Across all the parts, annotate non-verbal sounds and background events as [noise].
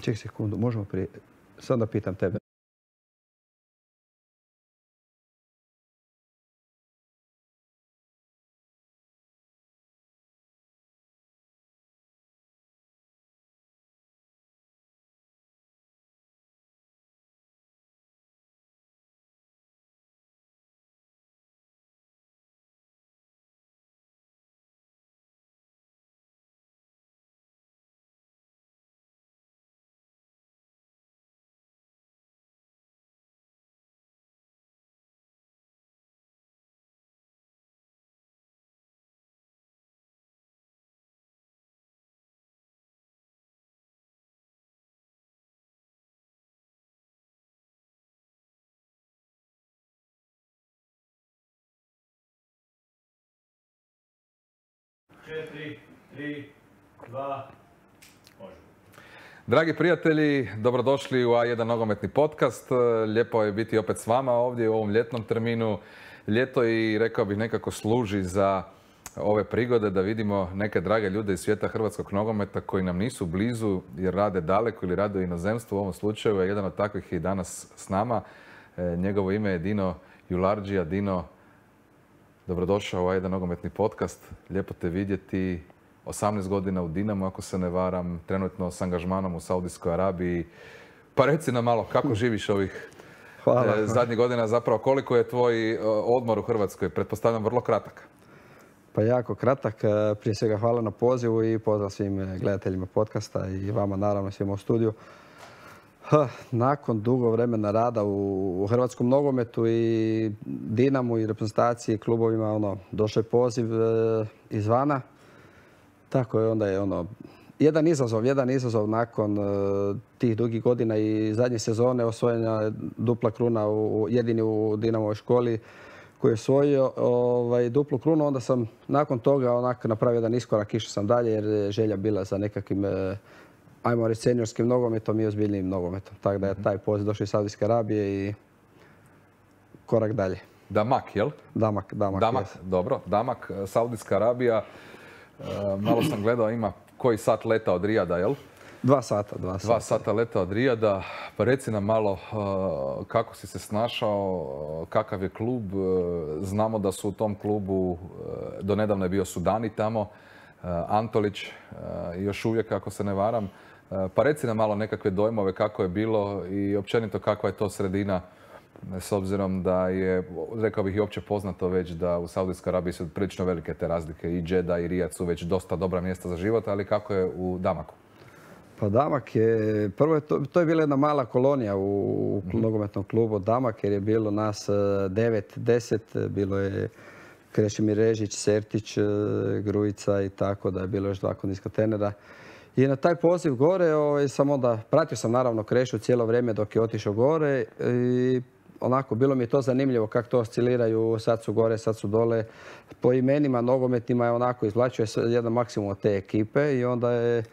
Ček sekundu, možemo prije... Sad da pitam tebe. Dragi prijatelji, dobrodošli u A1 nogometni podcast. Lijepo je biti opet s vama ovdje u ovom ljetnom terminu. Ljeto i rekao bih nekako služi za ove prigode da vidimo neke drage ljude iz svijeta hrvatskog nogometa koji nam nisu blizu jer rade daleko ili rade u inozemstvu. U ovom slučaju je jedan od takvih i danas s nama. E, njegovo ime je Dino Jularđija. Dino, Dobrodošao u ovaj jedan nogometni podcast. Lijepo te vidjeti. 18 godina u Dinamo, ako se ne varam, trenutno s angažmanom u Saudijskoj Arabiji. Pa reci nam malo, kako živiš ovih [laughs] Hvala. e, zadnjih godina, zapravo koliko je tvoj e, odmor u Hrvatskoj? Pretpostavljam vrlo kratak. Pa jako kratak. E, Prije svega hvala na pozivu i pozdrav svim gledateljima podcasta i vama naravno svima u studiju. Nakon dugo vremena rada u, hrvatskom nogometu i Dinamu i reprezentaciji klubovima, ono, došao je poziv e, izvana. Tako je, onda je ono, jedan izazov, jedan izazov nakon e, tih dugih godina i zadnje sezone osvojenja dupla kruna u, jedini u Dinamovoj školi koji je osvojio ovaj, duplu krunu. Onda sam nakon toga onako napravio jedan iskorak, išao sam dalje jer je želja bila za nekakvim e, ajmo reći seniorskim nogometom i ozbiljnim nogometom. Tako da je taj poziv došao iz Saudijske Arabije i korak dalje. Damak, jel? Damak, Damak. Damak, jes. dobro. Damak, e, Saudijska Arabija. E, Malo sam gledao, ima koji sat leta od Rijada, jel? Dva sata, dva sata. Dva sata leta od Rijada. Pa reci nam malo uh, kako si se snašao, kakav je klub. Znamo da su u tom klubu, uh, do nedavno je bio Sudani tamo, uh, Antolić, još uvijek ako se ne varam. Uh, Pa reci nam malo nekakve dojmove kako je bilo i općenito kakva je to sredina s obzirom da je, rekao bih i opće poznato već da u Saudijskoj Arabiji su prilično velike te razlike. I Džeda i Rijad su već dosta dobra mjesta za život, ali kako je u Damaku? Pa Damak je, prvo je to, to je bila jedna mala kolonija u, u nogometnom klubu Damak jer je bilo nas e, devet, deset, e, bilo je Krešimir Režić, Sertić, e, Grujica i tako da je bilo još dva kondiska trenera. I na taj poziv gore ovaj, sam onda, pratio sam naravno Krešu cijelo vrijeme dok je otišao gore i onako bilo mi je to zanimljivo kako to osciliraju, sad su gore, sad su dole. Po imenima nogometnima je onako izvlačio je jedan maksimum od te ekipe i onda je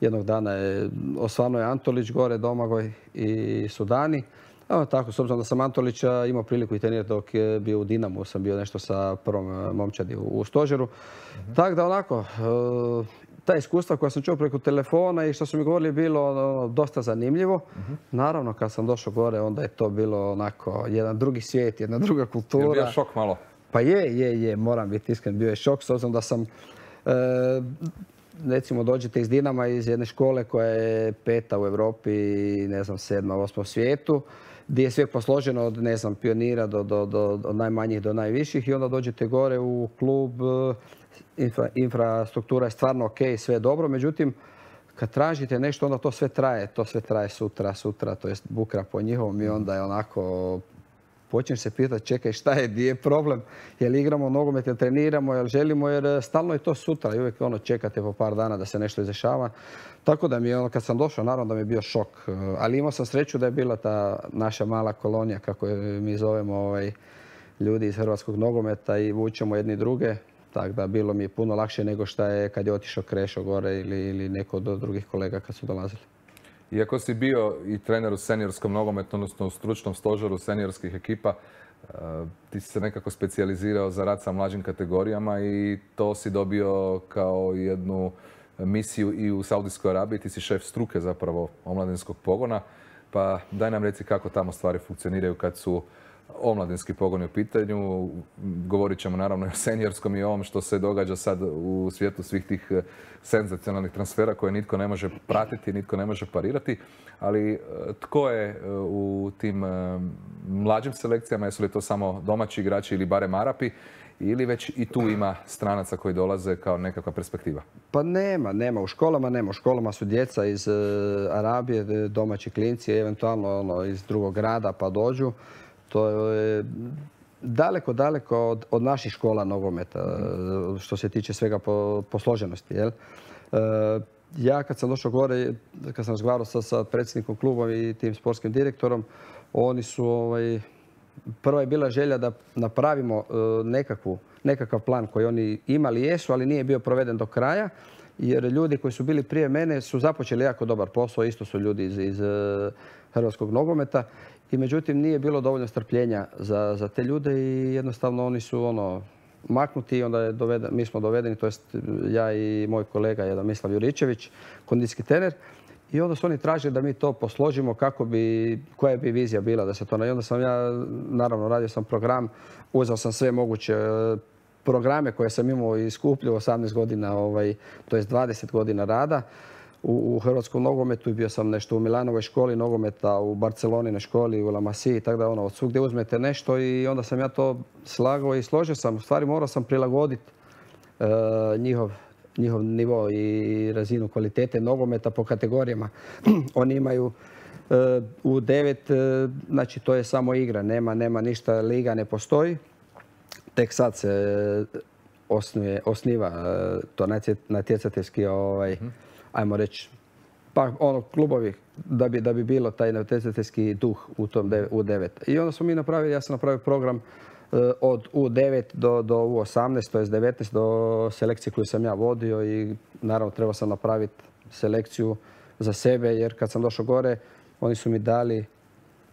jednog dana je osvano je Antolić gore, Domagoj i Sudani. Evo tako, s obzirom da sam Antolića imao priliku i trenirati dok je bio u Dinamu, sam bio nešto sa prvom e, momčadi u, u stožeru. Tako da onako, e, ta iskustva koja sam čuo preko telefona i što su mi govorili je bilo ono, dosta zanimljivo. Naravno, kad sam došao gore, onda je to bilo onako jedan drugi svijet, jedna druga Je kultura. li bio šok malo? Pa je, je, je, moram biti iskren, bio je šok s obzirom da sam, e, recimo dođete iz Dinama iz jedne škole koja je peta u Europi, ne znam, sedma, osma u svijetu, gdje je sve posloženo od, ne znam, pionira do, do, do, od najmanjih do najviših i onda dođete gore u klub, e, infra- infrastruktura je stvarno ok, sve je dobro, međutim, kad tražite nešto, onda to sve traje, to sve traje sutra, sutra, to jest bukra po njihovom i onda je onako počneš se pitati čekaj šta je, di je problem, jel igramo nogomet, jel treniramo, jel želimo, jer stalno je to sutra i uvijek ono čekate po par dana da se nešto izdešava. Tako da mi je ono, kad sam došao, naravno da mi je bio šok, ali imao sam sreću da je bila ta naša mala kolonija, kako mi zovemo ovaj, ljudi iz hrvatskog nogometa i vučemo jedni druge. Tako da bilo mi je puno lakše nego šta je kad je otišao Krešo gore ili, ili neko od drugih kolega kad su dolazili. Iako si bio i trener u seniorskom nogometu, odnosno u stručnom stožeru seniorskih ekipa, e, ti si se nekako specijalizirao za rad sa mlađim kategorijama i to si dobio kao jednu misiju i u Saudijskoj Arabiji, ti si šef struke zapravo omladinskog pogona, pa daj nam reci kako tamo stvari funkcioniraju kad su omladinski pogoni u pitanju. Govorit ćemo naravno i o seniorskom i o ovom što se događa sad u svijetu svih tih eh, senzacionalnih transfera koje nitko ne može pratiti, nitko ne može parirati. Ali eh, tko je eh, u tim mlađim selekcijama? Jesu li to samo domaći igrači ili barem Arapi? Ili već i tu ima stranaca koji dolaze kao nekakva perspektiva? Pa nema, nema. U školama nema. U školama su djeca iz Arabije, domaći klinci, eventualno ono, iz drugog grada pa dođu. To je daleko, daleko od, od naših škola nogometa, što se tiče svega po, posloženosti. Jel? E, ja kad sam došao gore, kad sam razgovarao sa, sa predsjednikom kluba i tim sportskim direktorom, oni su, ovaj, prva je bila želja da napravimo e, nekakvu, nekakav plan koji oni imali jesu, ali nije bio proveden do kraja. Jer ljudi koji su bili prije mene su započeli jako dobar posao, isto su ljudi iz, iz hrvatskog nogometa i međutim nije bilo dovoljno strpljenja za, za te ljude i jednostavno oni su ono maknuti i onda je doveden, mi smo dovedeni, to jest ja i moj kolega jedan Mislav Juričević, kondicijski trener. I onda su oni tražili da mi to posložimo kako bi, koja bi vizija bila da se to... I onda sam ja, naravno, radio sam program, uzeo sam sve moguće programe koje sam imao i skupljio 18 godina, ovaj, to jest 20 godina rada u, hrvatskom nogometu i bio sam nešto u Milanovoj školi nogometa, u Barceloni na školi, u La Masiji, tako da ono, od svugdje uzmete nešto i onda sam ja to slagao i složio sam. U stvari morao sam prilagoditi e, njihov, njihov nivo i razinu kvalitete nogometa po kategorijama. [clears throat] Oni imaju e, u devet, e, znači to je samo igra, nema, nema ništa, liga ne postoji. Tek sad se osnuje, osniva to natjecateljski ovaj, mhm ajmo reći, pa ono, klubovi, da bi, da bi bilo taj natjecateljski duh u tom U9. I onda smo mi napravili, ja sam napravio program eh, od U9 do, do U18, to je 19 do selekcije koju sam ja vodio i naravno trebao sam napraviti selekciju za sebe jer kad sam došao gore oni su mi dali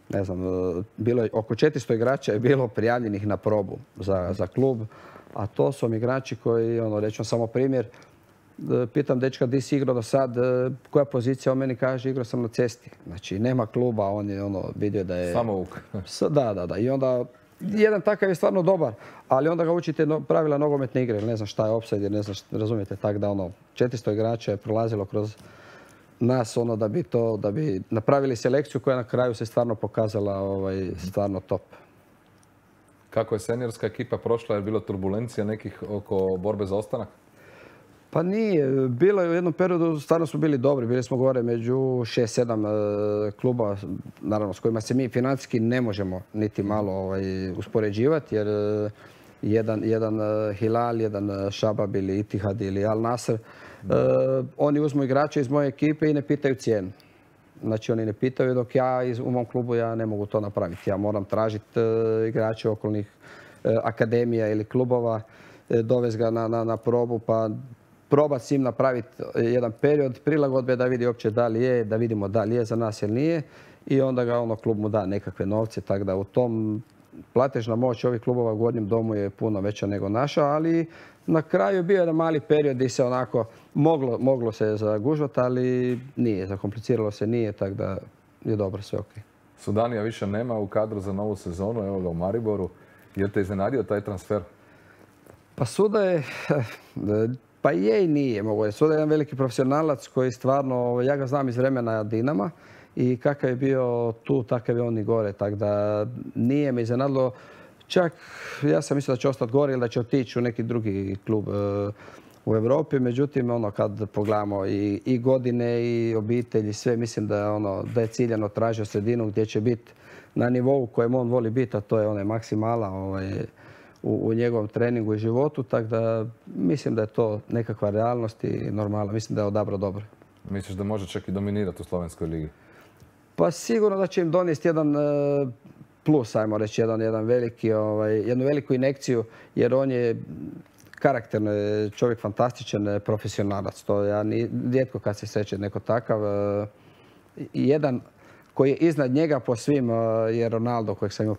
ne znam, eh, bilo je oko 400 igrača je bilo prijavljenih na probu za, za klub, a to su igrači koji, ono, reću samo primjer, E, pitam dečka di si igrao do sad, e, koja pozicija, on meni kaže igrao sam na cesti. Znači nema kluba, on je ono vidio da je... Samo uk. [laughs] Da, da, da. I onda jedan takav je stvarno dobar, ali onda ga učite pravila nogometne igre, ne znam šta je offside, ne znam šta, razumijete, tak da ono, 400 igrača je prolazilo kroz nas ono da bi to, da bi napravili selekciju koja na kraju se stvarno pokazala ovaj, stvarno top. Kako je seniorska ekipa prošla, je bilo turbulencija nekih oko borbe za ostanak? Pa nije. Bilo je u jednom periodu, stvarno smo bili dobri. Bili smo gore među 6-7 e, kluba, naravno s kojima se mi financijski ne možemo niti malo ovaj, uspoređivati, jer e, jedan, jedan e, Hilal, jedan Šabab ili Itihad ili Al Nasr, oni uzmu igrače iz moje ekipe i ne pitaju cijenu. Znači oni ne pitaju dok ja u mom klubu ja ne mogu to napraviti. Ja moram tražiti igrače okolnih akademija ili klubova, dovesti ga na, na, na probu pa probati s njim napraviti e, jedan period prilagodbe da vidi uopće da li je, da vidimo da li je za nas ili nije i onda ga ono klub mu da nekakve novce, tako da u tom platežna moć ovih klubova u Gornjem domu je puno veća nego naša, ali na kraju je bio jedan mali period gdje se onako moglo, moglo se zagužvati, ali nije, zakompliciralo se nije, tako da je dobro, sve ok. Sudanija više nema u kadru za novu sezonu, evo ga u Mariboru. Je te iznenadio taj transfer? Pa Suda je, [laughs] pa je i nije, mogu je. Je jedan veliki profesionalac koji stvarno, ja ga znam iz vremena Dinama i kakav je bio tu, takav je on i gore. Tako da nije me iznenadilo. Čak ja sam mislio da će ostati gore ili da će otići u neki drugi klub e, u Europi. Međutim, ono kad pogledamo i, godine i obitelj i sve, mislim da, ono, da je ciljano tražio sredinu gdje će biti na nivou kojem on voli biti, a to je onaj maksimala ovaj, u, u njegovom treningu i životu, tako da mislim da je to nekakva realnost i normalna. Mislim da je odabrao dobro. Misliš da može čak i dominirati u Slovenskoj ligi? Pa sigurno da će im donijeti jedan e, plus, ajmo reći, jedan, jedan veliki, ovaj, jednu veliku inekciju, jer on je karakterno čovjek fantastičan, e, profesionalac. To ja ni, rijetko kad se sreće neko takav. E, jedan koji je iznad njega po svim je Ronaldo kojeg sam imao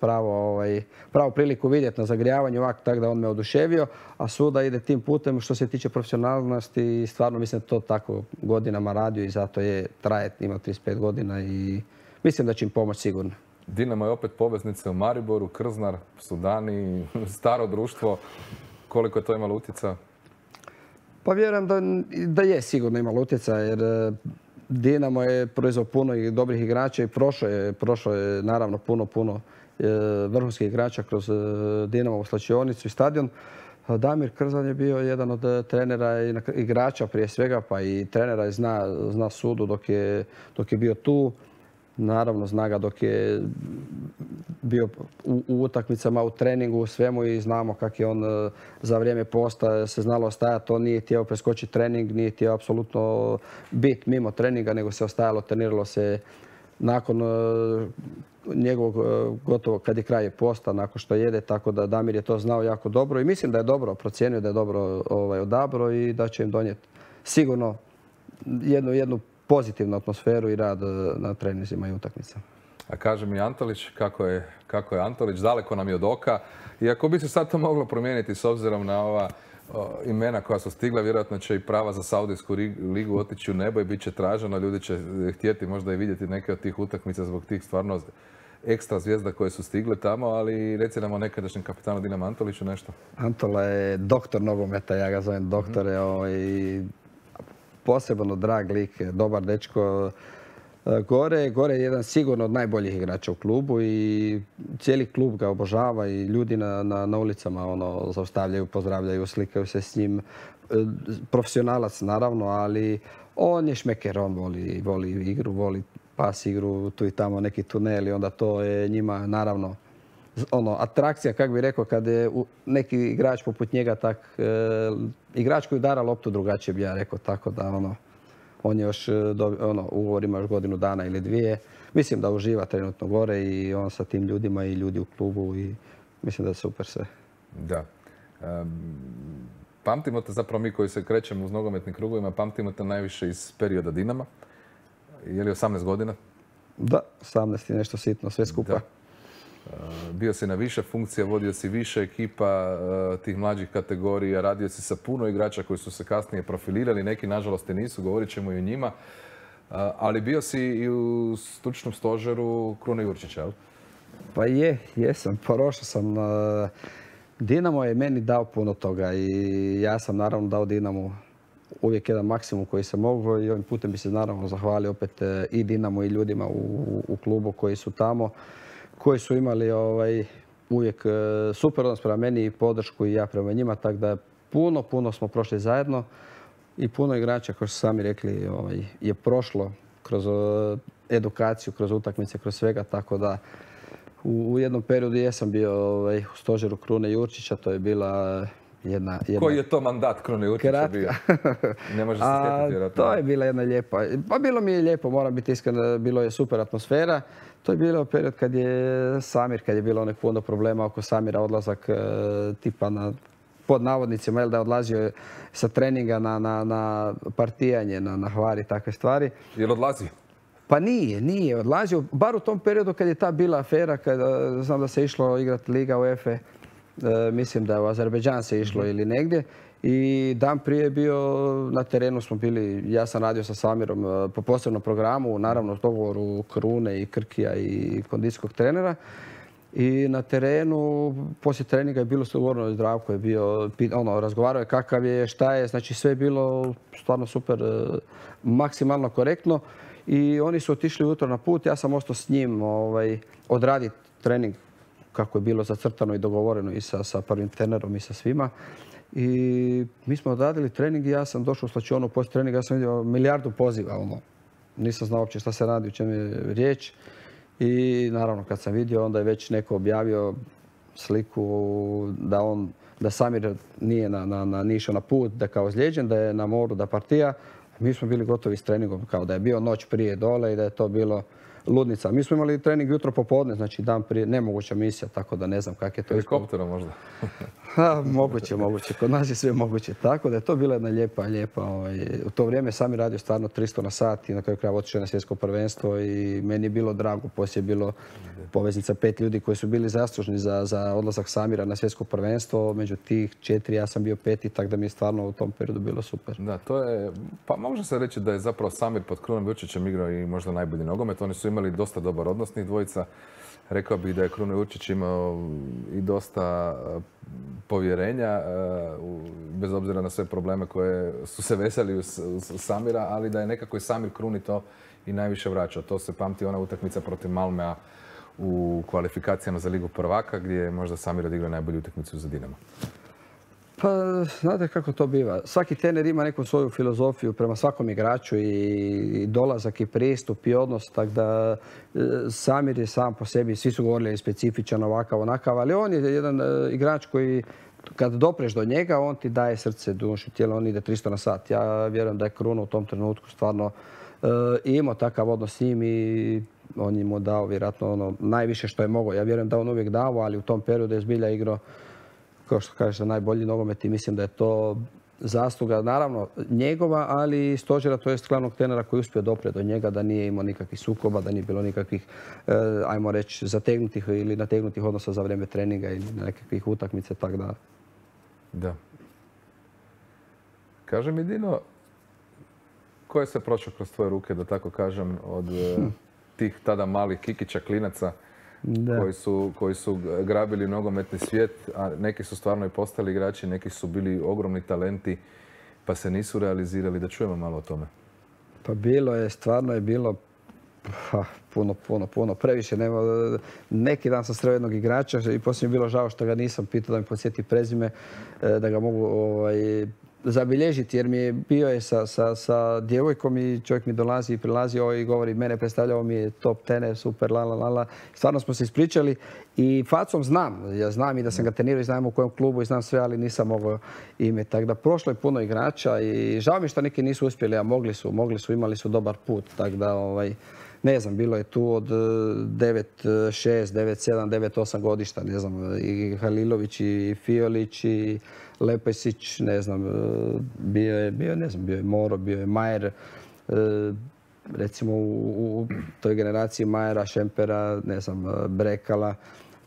pravo, ovaj, pravo priliku vidjeti na zagrijavanju ovak, tako da on me oduševio, a suda ide tim putem što se tiče profesionalnosti i stvarno mislim da to tako godinama radio i zato je traje, ima 35 godina i mislim da će im pomoći sigurno. Dinamo je opet poveznice u Mariboru, Krznar, Sudani, [laughs] staro društvo. Koliko je to imalo utjeca? Pa vjerujem da, da je sigurno imalo utjeca jer Dinamo je proizvao puno dobrih igrača i prošlo je, prošlo je naravno puno, puno e, vrhunskih igrača kroz e, Dinamovu slačionicu i stadion. Damir Krzan je bio jedan od trenera i igrača prije svega, pa i trenera zna, zna sudu dok je, dok je bio tu. Naravno, zna ga dok je bio u, utakmicama, u treningu, u svemu i znamo kako je on e, za vrijeme posta se znalo ostajati. On nije htio preskočiti trening, nije htio apsolutno biti mimo treninga, nego se ostajalo, treniralo se nakon e, njegovog e, gotovo kad je kraj posta, nakon što jede, tako da Damir je to znao jako dobro i mislim da je dobro procijenio, da je dobro ovaj, odabro i da će im donijeti sigurno jednu, jednu pozitivnu atmosferu i rad e, na trenizima i utakmicama. A kaže mi Antolić, kako je, kako je Antolić, daleko nam je od oka. I ako bi se sad to moglo promijeniti s obzirom na ova imena koja su stigla, vjerojatno će i prava za Saudijsku ligu otići u nebo i bit će traženo. Ljudi će htjeti možda i vidjeti neke od tih utakmica zbog tih stvarno ekstra zvijezda koje su stigle tamo, ali reci nam o nekadašnjem kapitanu Dinama Antoliću nešto. Antola je doktor nogometa, ja ga zovem doktore. Mm -hmm posebno drag lik, dobar dečko. E, gore, je jedan sigurno od najboljih igrača u klubu i cijeli klub ga obožava i ljudi na ulicama ono, zaustavljaju, pozdravljaju, slikaju se s njim. E, profesionalac naravno, ali on je šmeker, on voli, voli igru, voli pas igru, tu i tamo neki tunel i onda to je njima naravno ono, atrakcija, kako bi rekao, kad je neki igrač poput njega tak, e, igrač koji udara loptu drugačije bi ja rekao, tako da ono, on je još, e, ono, ugovor ima još godinu dana ili dvije. Mislim da uživa trenutno gore i on sa tim ljudima i ljudi u klubu i mislim da je super sve. Da. pamtimo te zapravo mi koji se krećemo uz nogometnim krugovima, pamtimo te najviše iz perioda Dinama. Je li 18 godina? Da, 18 je nešto sitno, sve skupa. Bio si na više funkcija, vodio si više ekipa eh, tih mlađih kategorija, radio si sa puno igrača koji su se kasnije profilirali, neki nažalost i nisu, govorit ćemo i o njima. Eh, ali bio si i u stručnom stožeru Krune Jurčića? Pa je, jesam. Prošao sam. Dinamo je meni dao puno toga i ja sam naravno dao Dinamo uvijek jedan maksimum koji se mogu i ovim putem bi se naravno zahvalio opet eh, i Dinamo i ljudima u, u klubu koji su tamo koji su imali ovaj, uvijek e, super odnos prema meni i podršku i ja prema njima, tako da puno, puno smo prošli zajedno i puno igrača, kao što sami rekli, ovaj, je prošlo kroz e, edukaciju, kroz utakmice, kroz svega, tako da u, jednom periodu jesam bio ovaj, u stožeru Krune Jurčića, to je bila jedna, jedna... Koji je to mandat Krune Jurčića bio? Ne može se [laughs] sjetiti vjerojatno. To je bila jedna lijepa. Pa bilo mi je lijepo, moram biti iskren, bilo je super atmosfera. To je bilo period kad je Samir, kad je bilo onek puno problema oko Samira, odlazak e, tipa na pod navodnicima, jel da je odlazio sa treninga na, na, na partijanje, na, na hvari, takve stvari. Je li odlazio? Pa nije, nije odlazio. Bar u tom periodu kad je ta bila afera, kad znam da se išlo igrati Liga UEFA, e, mislim da je u Azerbeđan se išlo mhm. ili negdje. I dan prije je bio, na terenu smo bili, ja sam radio sa Samirom e, po posebnom programu, naravno u dogovoru Krune i Krkija i kondicijskog trenera. I na terenu, poslije treninga je bilo govorno Zdravko je bio, ono, razgovarao je kakav je, šta je, znači sve je bilo stvarno super, e, maksimalno korektno. I oni su otišli jutro na put, ja sam ostao s njim ovaj, odraditi trening kako je bilo zacrtano i dogovoreno i sa, sa prvim trenerom i sa svima. I mi smo odradili trening i ja sam došao u slačionu poslije treninga, ja sam vidio milijardu poziva. Ono. Nisam znao uopće šta se radi, u čem je riječ. I naravno kad sam vidio, onda je već neko objavio sliku da on da Samir nije na, na, na na put, da kao ozlijeđen, da je na moru, da partija. Mi smo bili gotovi s treningom, kao da je bio noć prije dole i da je to bilo ludnica. Mi smo imali trening jutro popodne, znači dan prije, nemoguća misija, tako da ne znam kak je to. Helikopterom možda. [laughs] [laughs] Ha, moguće, moguće. Kod nas je sve moguće. Tako da je to bila jedna lijepa, lijepa. Ovaj, u to vrijeme sam je radio stvarno 300 na sat i na kraju kraja otišao na svjetsko prvenstvo i meni je bilo drago. Poslije je bilo poveznica pet ljudi koji su bili zaslužni za, za odlazak Samira na svjetsko prvenstvo. Među tih četiri ja sam bio peti, tako da mi je stvarno u tom periodu bilo super. Da, to je, pa može se reći da je zapravo Samir pod Krunom Vučićem igrao i možda najbolji nogomet. Oni su imali dosta dobar odnos dvojica. Rekao bih da je Kruno Vučić imao i dosta e, povjerenja, e, bez obzira na sve probleme koje su se veseli uz, Samira, ali da je nekako i Samir Kruni to i najviše vraćao. To se pamti ona utakmica protiv Malmea u kvalifikacijama za Ligu prvaka gdje je možda Samir odigrao najbolju utakmicu za Dinamo. Pa, znate kako to biva. Svaki trener ima neku svoju filozofiju prema svakom igraču i dolazak i pristup i odnos, tako da e, Samir je sam po sebi, svi su govorili specifičan ovakav, onakav, ali on je jedan e, igrač koji kad dopreš do njega, on ti daje srce, dušu, tijelo, on ide 300 na sat. Ja vjerujem da je Kruno u tom trenutku stvarno e, imao takav odnos s njim i on je mu dao vjerojatno ono najviše što je mogao. Ja vjerujem da on uvijek dao, ali u tom periodu je zbilja igrao kao što kažeš, najbolji nogomet i mislim da je to zasluga, naravno njegova, ali i stožera, to je glavnog trenera koji je uspio doprijeti do njega, da nije imao nikakvih sukoba, da nije bilo nikakvih, eh, ajmo reći, zategnutih ili nategnutih odnosa za vrijeme treninga ili nekakvih utakmice, tako da. Da. Kaže mi, Dino, ko je se prošao kroz tvoje ruke, da tako kažem, od eh, hm. tih tada malih kikića, klinaca, koji su, koji su grabili nogometni svijet, a neki su stvarno i postali igrači, neki su bili ogromni talenti, pa se nisu realizirali. Da čujemo malo o tome. Pa bilo je, stvarno je bilo puno, puno, puno, previše. Nema, neki dan sam sreo jednog igrača i poslije mi je bilo žao što ga nisam pitao da mi podsjeti prezime, e, da ga mogu ovaj, zabilježiti jer mi je bio je sa, sa, sa djevojkom i čovjek mi dolazi i prilazi i govori mene predstavljao mi je top tene, super, la la la Stvarno smo se ispričali i facom znam, ja znam i da sam ga trenirao i znam u kojem klubu i znam sve, ali nisam mogao ime. Tako da prošlo je puno igrača i žao mi što neki nisu uspjeli, a mogli su, mogli su, imali su dobar put. Tako da, ovaj, ne znam, bilo je tu od 9, 6, 9, 7, 9, 8 godišta, ne znam, i Halilović i Fiolić i Lepesić, ne znam, e, bio je, bio, ne znam, bio je Moro, bio je Majer, e, recimo u, toj generaciji Majera, Šempera, ne znam, Brekala,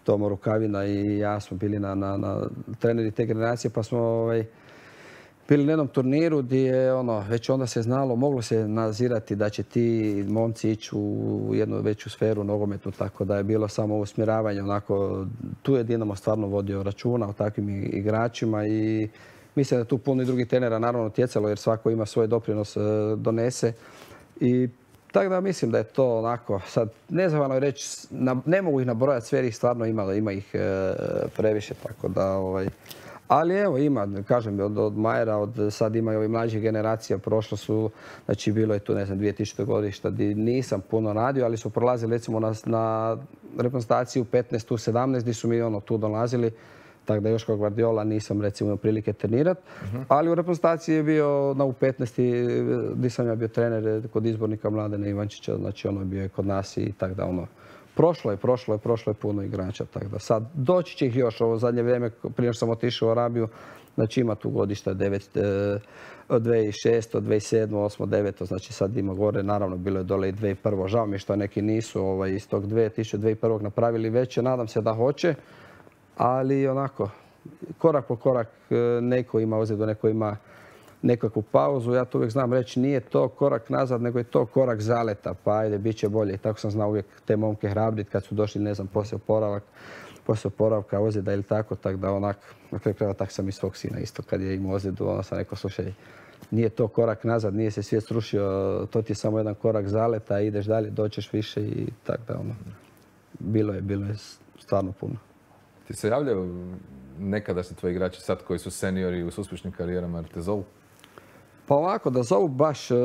Tomo Rukavina i ja smo bili na, na, na treneri te generacije pa smo ovaj, bili na jednom turniru gdje je ono, već onda se znalo, moglo se nazirati da će ti momci ići u jednu veću sferu nogometu, tako da je bilo samo usmjeravanje onako, tu je Dinamo stvarno vodio računa o takvim igračima i mislim da tu puno i drugih trenera naravno utjecalo jer svako ima svoj doprinos e, donese. I tako da mislim da je to onako, sad nezavano reći, ne mogu ih nabrojati sve jer ih stvarno ima, ima ih e, previše, tako da ovaj, ali evo ima, kažem, od, od Majera, od sad ima i ovih mlađih generacija, prošlo su, znači bilo je tu, ne znam, 2000. godišta gdje nisam puno radio, ali su prolazili recimo na, na reprezentaciju 15 u 17 gdje su mi ono tu dolazili. Tako da još kao Guardiola nisam recimo imao prilike trenirati. Mhm. Ali u reprezentaciji je bio na U15 gdje sam ja bio trener kod izbornika Mladena Ivančića. Znači ono je bio kod nas i tako da ono Prošlo je, prošlo je, prošlo je puno igrača. Tako da sad doći će ih još ovo zadnje vrijeme prije što sam otišao u Arabiju. Znači ima tu godišta 9, od 2006, od 2007, 2008, 2009. Znači sad ima gore, naravno bilo je dole i 2001. Žao mi što neki nisu ovaj, iz tog 2001. napravili veće. Nadam se da hoće, ali onako, korak po korak e, neko ima ozljedu, neko ima nekakvu pauzu. Ja to uvijek znam reći, nije to korak nazad, nego je to korak zaleta, pa ajde, bit će bolje. I tako sam znao uvijek te momke hrabriti kad su došli, ne znam, poslije oporavak, poslije oporavka ozljeda ili tako, tako da onak, na kraju tak sam i svog sina isto kad je imao ozljedu, onda sam rekao, slušaj, nije to korak nazad, nije se svijet srušio, to ti je samo jedan korak zaleta, ideš dalje, doćeš više i tako da ono, bilo je, bilo je stvarno puno. Ti se javljaju nekadašnji tvoji igrači sad koji su seniori u uspješnim karijerama, te zovu? Pa ovako, da zovu baš, e,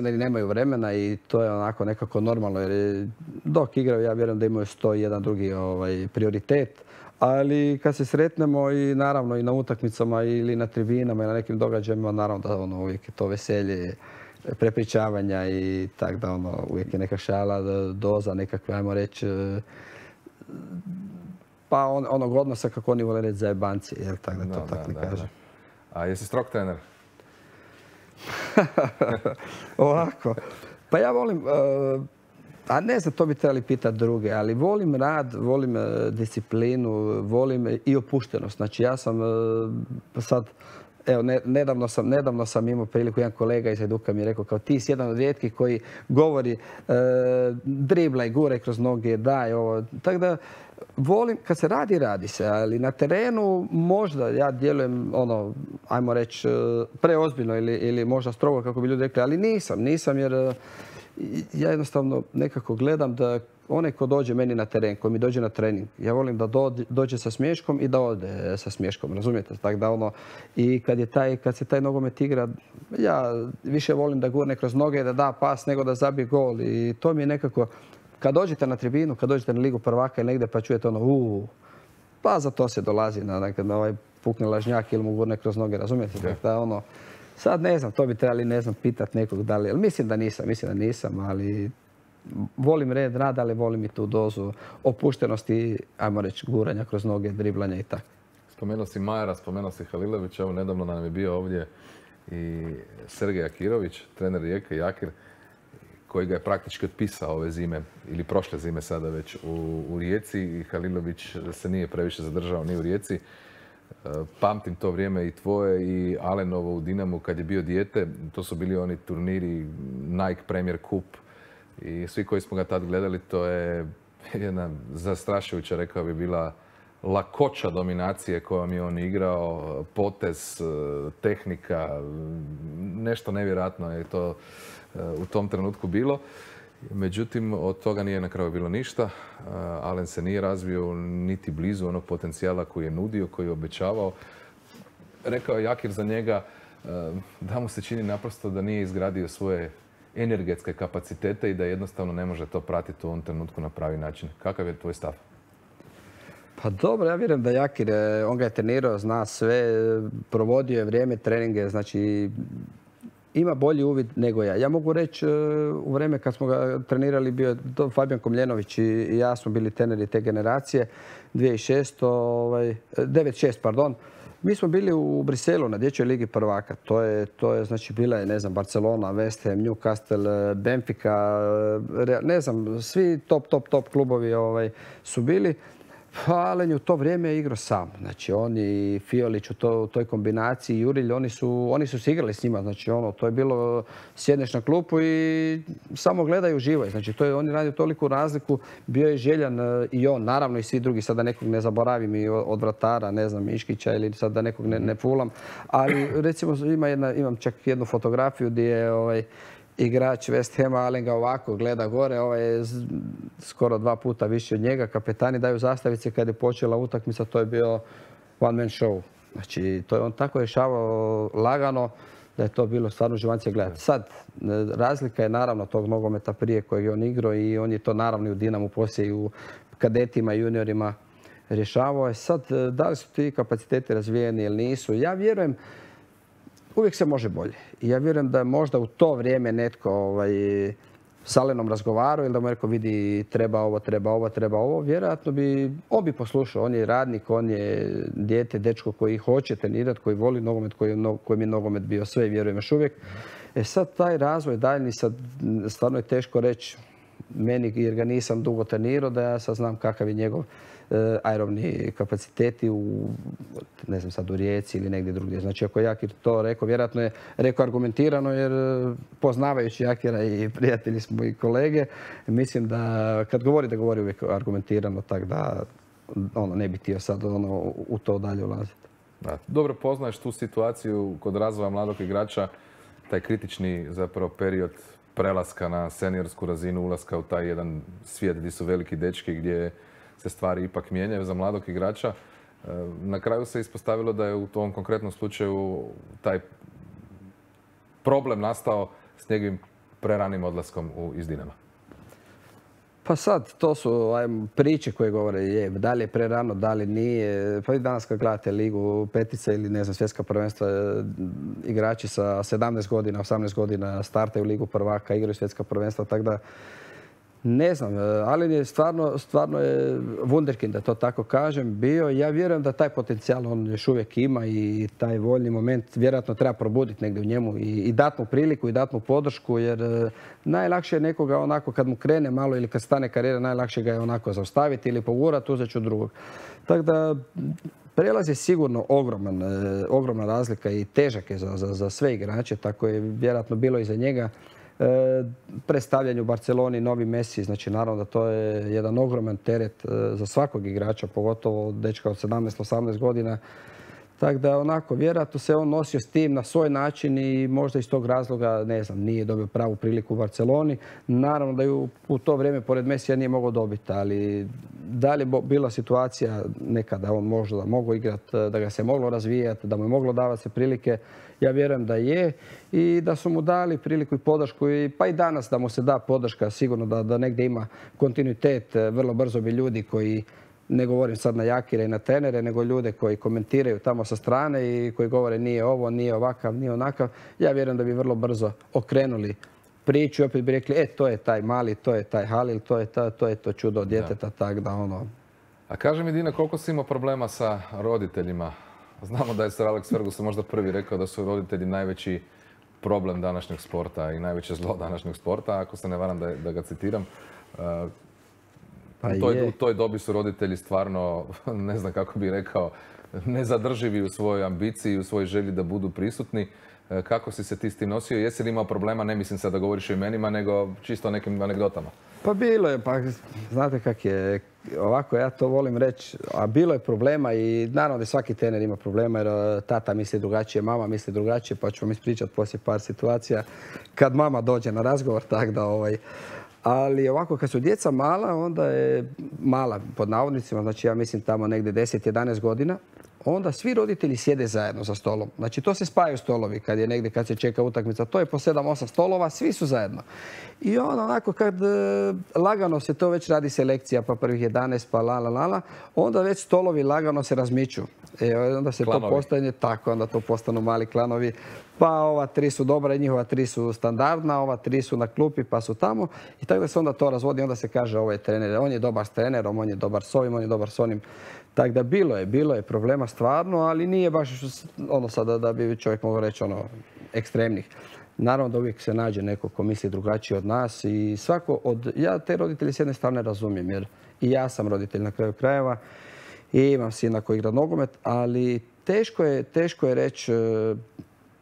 da nemaju vremena i to je onako nekako normalno jer dok igraju ja vjerujem da imaju sto i jedan drugi ovaj, prioritet. Ali kad se sretnemo i naravno i na utakmicama ili na tribinama i na nekim događajima, naravno da ono, uvijek je to veselje prepričavanja i tak da ono, uvijek je neka šala, doza nekakve, ajmo reći, e, pa on, onog odnosa kako oni vole reći zajebanci, jel tako da to tako ne kaže. A jesi strog trener? [laughs] Ovako, pa ja volim, e, a ne znam, to bi trebali pitati druge, ali volim rad, volim e, disciplinu, volim i opuštenost. Znači ja sam sad evo, nedavno, sam, nedavno sam imao priliku, jedan kolega iz Eduka mi je rekao kao ti si jedan od rijetkih koji govori e, dribla i gure kroz noge, daj ovo. Tako da volim, kad se radi, radi se, ali na terenu možda ja djelujem ono, ajmo reći, e, preozbiljno ili, ili možda strogo kako bi ljudi rekli, ali nisam, nisam jer e, ja jednostavno nekako gledam da onaj ko dođe meni na teren, ko mi dođe na trening, ja volim da dođe sa smješkom i da ode sa smješkom, razumijete? Tako da ono, i kad, je taj, kad se taj nogomet igra, ja više volim da gurne kroz noge, da da pas nego da zabije gol i to mi je nekako, kad dođete na tribinu, kad dođete na ligu prvaka ili negdje pa čujete ono uuu, pa za to se dolazi na, na ovaj pukne lažnjak ili mu gurne kroz noge, razumijete? Da ono, sad ne znam, to bi trebali, ne znam, pitati nekog da li, ali mislim da nisam, mislim da nisam, ali volim red rad, ali volim i tu dozu opuštenosti, ajmo reći, guranja kroz noge, driblanja i tako. Spomenuo si Majera, spomenuo si Halilović, evo nedavno nam je bio ovdje i Sergej Akirović, trener Rijeke Jakir, koji ga je praktički otpisao ove zime, ili prošle zime sada već u, u Rijeci i Halilović se nije previše zadržao ni u Rijeci. E, pamtim to vrijeme i tvoje i Alenovo u Dinamu kad je bio dijete. To su bili oni turniri Nike Premier Cup i svi koji smo ga tad gledali, to je jedna zastrašujuća, rekao bi, bila lakoća dominacije kojom je on igrao, potez, tehnika, nešto nevjerojatno je to e, u tom trenutku bilo. Međutim, od toga nije na kraju bilo ništa. E, Alen se nije razvio niti blizu onog potencijala koji je nudio, koji je obećavao. Rekao je Jakir za njega e, da mu se čini naprosto da nije izgradio svoje energetske kapacitete i da jednostavno ne može to pratiti u ovom trenutku na pravi način. Kakav je tvoj stav? Pa dobro, ja vjerujem da Jakir, e, on ga je trenirao, zna sve, provodio je vrijeme treninge, znači ima bolji uvid nego ja. Ja mogu reći, e, u vrijeme kad smo ga trenirali, bio je Fabijan Komljenović i ja smo bili treneri te generacije, 2006, ovaj, 96, pardon. Mi smo bili u Briselu na dječjoj ligi prvaka. To je, to je znači bila je, ne znam, Barcelona, West Ham, Newcastle, Benfica, ne znam, svi top, top, top klubovi ovaj, su bili. Alen u to vrijeme je igrao sam. Znači, on i Fiolić u, toj kombinaciji, Jurilj, oni su, oni se igrali s njima. Znači, ono, to je bilo, sjedneš na klupu i samo gledaju uživaj. Znači, to je, oni radi toliku razliku. Bio je željan e, i on, naravno i svi drugi. Sada nekog ne zaboravim i od vratara, ne znam, Miškića ili sad da nekog ne, ne fulam. Ali, recimo, imam čak jednu fotografiju gdje je ovaj, igrač West Hama, Alen ga ovako gleda gore, ovaj je skoro dva puta više od njega. Kapetani daju zastavice kad je počela utakmica, to je bio one man show. Znači, to je on tako rješavao lagano da je to bilo stvarno živancije gledati. Sad, razlika je naravno tog nogometa prije kojeg je on igrao i on je to naravno i u Dinamu poslije i u kadetima, juniorima rješavao. je. Sad, da li su ti kapaciteti razvijeni ili nisu? Ja vjerujem uvijek se može bolje. Ja vjerujem da možda u to vrijeme netko ovaj, s Alenom razgovarao ili da mu je rekao vidi treba ovo, treba ovo, treba ovo. Vjerojatno bi, on bi poslušao. On je radnik, on je dijete, dečko koji hoće trenirati, koji voli nogomet, koji, mi je nogomet bio sve vjerujem još uvijek. E sad taj razvoj daljni, sad stvarno je teško reći meni jer ga nisam dugo trenirao da ja sad znam kakav je njegov aerobni kapaciteti u, ne znam sad, u Rijeci ili negdje drugdje. Znači, ako je Jakir to rekao, vjerojatno je rekao argumentirano, jer e, poznavajući Jakira i prijatelji smo i kolege, mislim da kad govori da govori uvijek argumentirano, tak da ono, ne bi htio sad ono, u to dalje ulaziti. dobro poznaješ tu situaciju kod razvoja mladog igrača, taj kritični zapravo period prelaska na seniorsku razinu, ulaska u taj jedan svijet gdje su veliki dečki, gdje se stvari ipak mijenjaju za mladog igrača. E, na kraju se ispostavilo da je u tom konkretnom slučaju taj problem nastao s njegovim preranim odlaskom iz Dinama. Pa sad, to su ajmo, priče koje govore je, da li je prerano, da li nije. Pa i danas kad gledate ligu Petica ili ne znam, svjetska prvenstva, e, igrači sa 17 godina, 18 godina startaju ligu prvaka, igraju svjetska prvenstva, tako da ne znam, e, ali je stvarno, stvarno je wunderkind, da to tako kažem, bio. Ja vjerujem da taj potencijal on još uvijek ima i taj voljni moment vjerojatno treba probuditi negdje u njemu i, i dat mu priliku i dat mu podršku, jer e, najlakše je nekoga onako kad mu krene malo ili kad stane karijera, najlakše ga je onako zaustaviti ili pogurati, uzet ću drugog. Tako da Prelaz je sigurno ogroman, e, ogromna razlika i težak je za, za, za sve igrače, tako je vjerojatno bilo i za njega. E, predstavljanju u Barceloni novi Messi, znači naravno da to je jedan ogroman teret e, za svakog igrača, pogotovo dečka od 17-18 godina. Tako da onako, vjerojatno se on nosio s tim na svoj način i možda iz tog razloga, ne znam, nije dobio pravu priliku u Barceloni. Naravno da ju u to vrijeme pored Mesija nije mogao dobiti, ali da li je bila situacija nekada on možda mogao igrati, da ga se moglo razvijati, da mu je moglo davati se prilike, ja vjerujem da je i da su mu dali priliku i podršku i pa i danas da mu se da podrška sigurno da, da negdje ima kontinuitet. Vrlo brzo bi ljudi koji ne govorim sad na jakire i na trenere, nego ljude koji komentiraju tamo sa strane i koji govore nije ovo, nije ovakav, nije onakav. Ja vjerujem da bi vrlo brzo okrenuli priču i opet bi rekli, e, to je taj mali, to je taj Halil, to je, to, to, je to čudo djeteta, tak da ono... A kaže mi Dina, koliko si imao problema sa roditeljima Znamo da je Sir Alex Ferguson možda prvi rekao da su roditelji najveći problem današnjeg sporta i najveće zlo današnjeg sporta, ako se ne varam da, da ga citiram. Pa u, toj, u toj dobi su roditelji stvarno, [laughs] ne znam kako bi rekao, nezadrživi u svojoj ambiciji i u svojoj želji da budu prisutni. Uh, kako si se ti s tim nosio? Jesi li imao problema, ne mislim sad da govoriš o imenima, nego čisto o nekim anegdotama? Pa bilo je, pa znate kak je, ovako ja to volim reći, a bilo je problema i naravno da svaki trener ima problema jer e, tata misli drugačije, mama misli drugačije, pa ću vam ispričati poslije par situacija kad mama dođe na razgovor, [laughs] tak da ovaj... Ali ovako, kad su djeca mala, onda je mala pod navodnicima, znači ja mislim tamo negdje 10-11 godina, onda svi roditelji sjede zajedno za stolom. Znači to se spajaju stolovi kad je negdje, kad se čeka utakmica. To je po 7-8 stolova, svi su zajedno. I onda onako kad e, lagano se to već radi selekcija, pa prvih 11, pa la la la, onda već stolovi lagano se razmiču. E, onda se to postane tako, onda to postanu mali klanovi. Pa ova tri su dobra i njihova tri su standardna, ova tri su na klupi pa su tamo. I tako da se onda to razvodi, onda se kaže ovo je trener, on je dobar s trenerom, on je dobar s ovim, on je dobar s onim. Tako da bilo je, bilo je problema stvarno, ali nije baš ono sada da bi čovjek mogao reći ono ekstremnih. Naravno da uvijek se nađe neko ko misli drugačije od nas i svako od... Ja te roditelje s jedne strane razumijem jer i ja sam roditelj na kraju krajeva i imam sina koji igra nogomet, ali teško je, teško je reći e,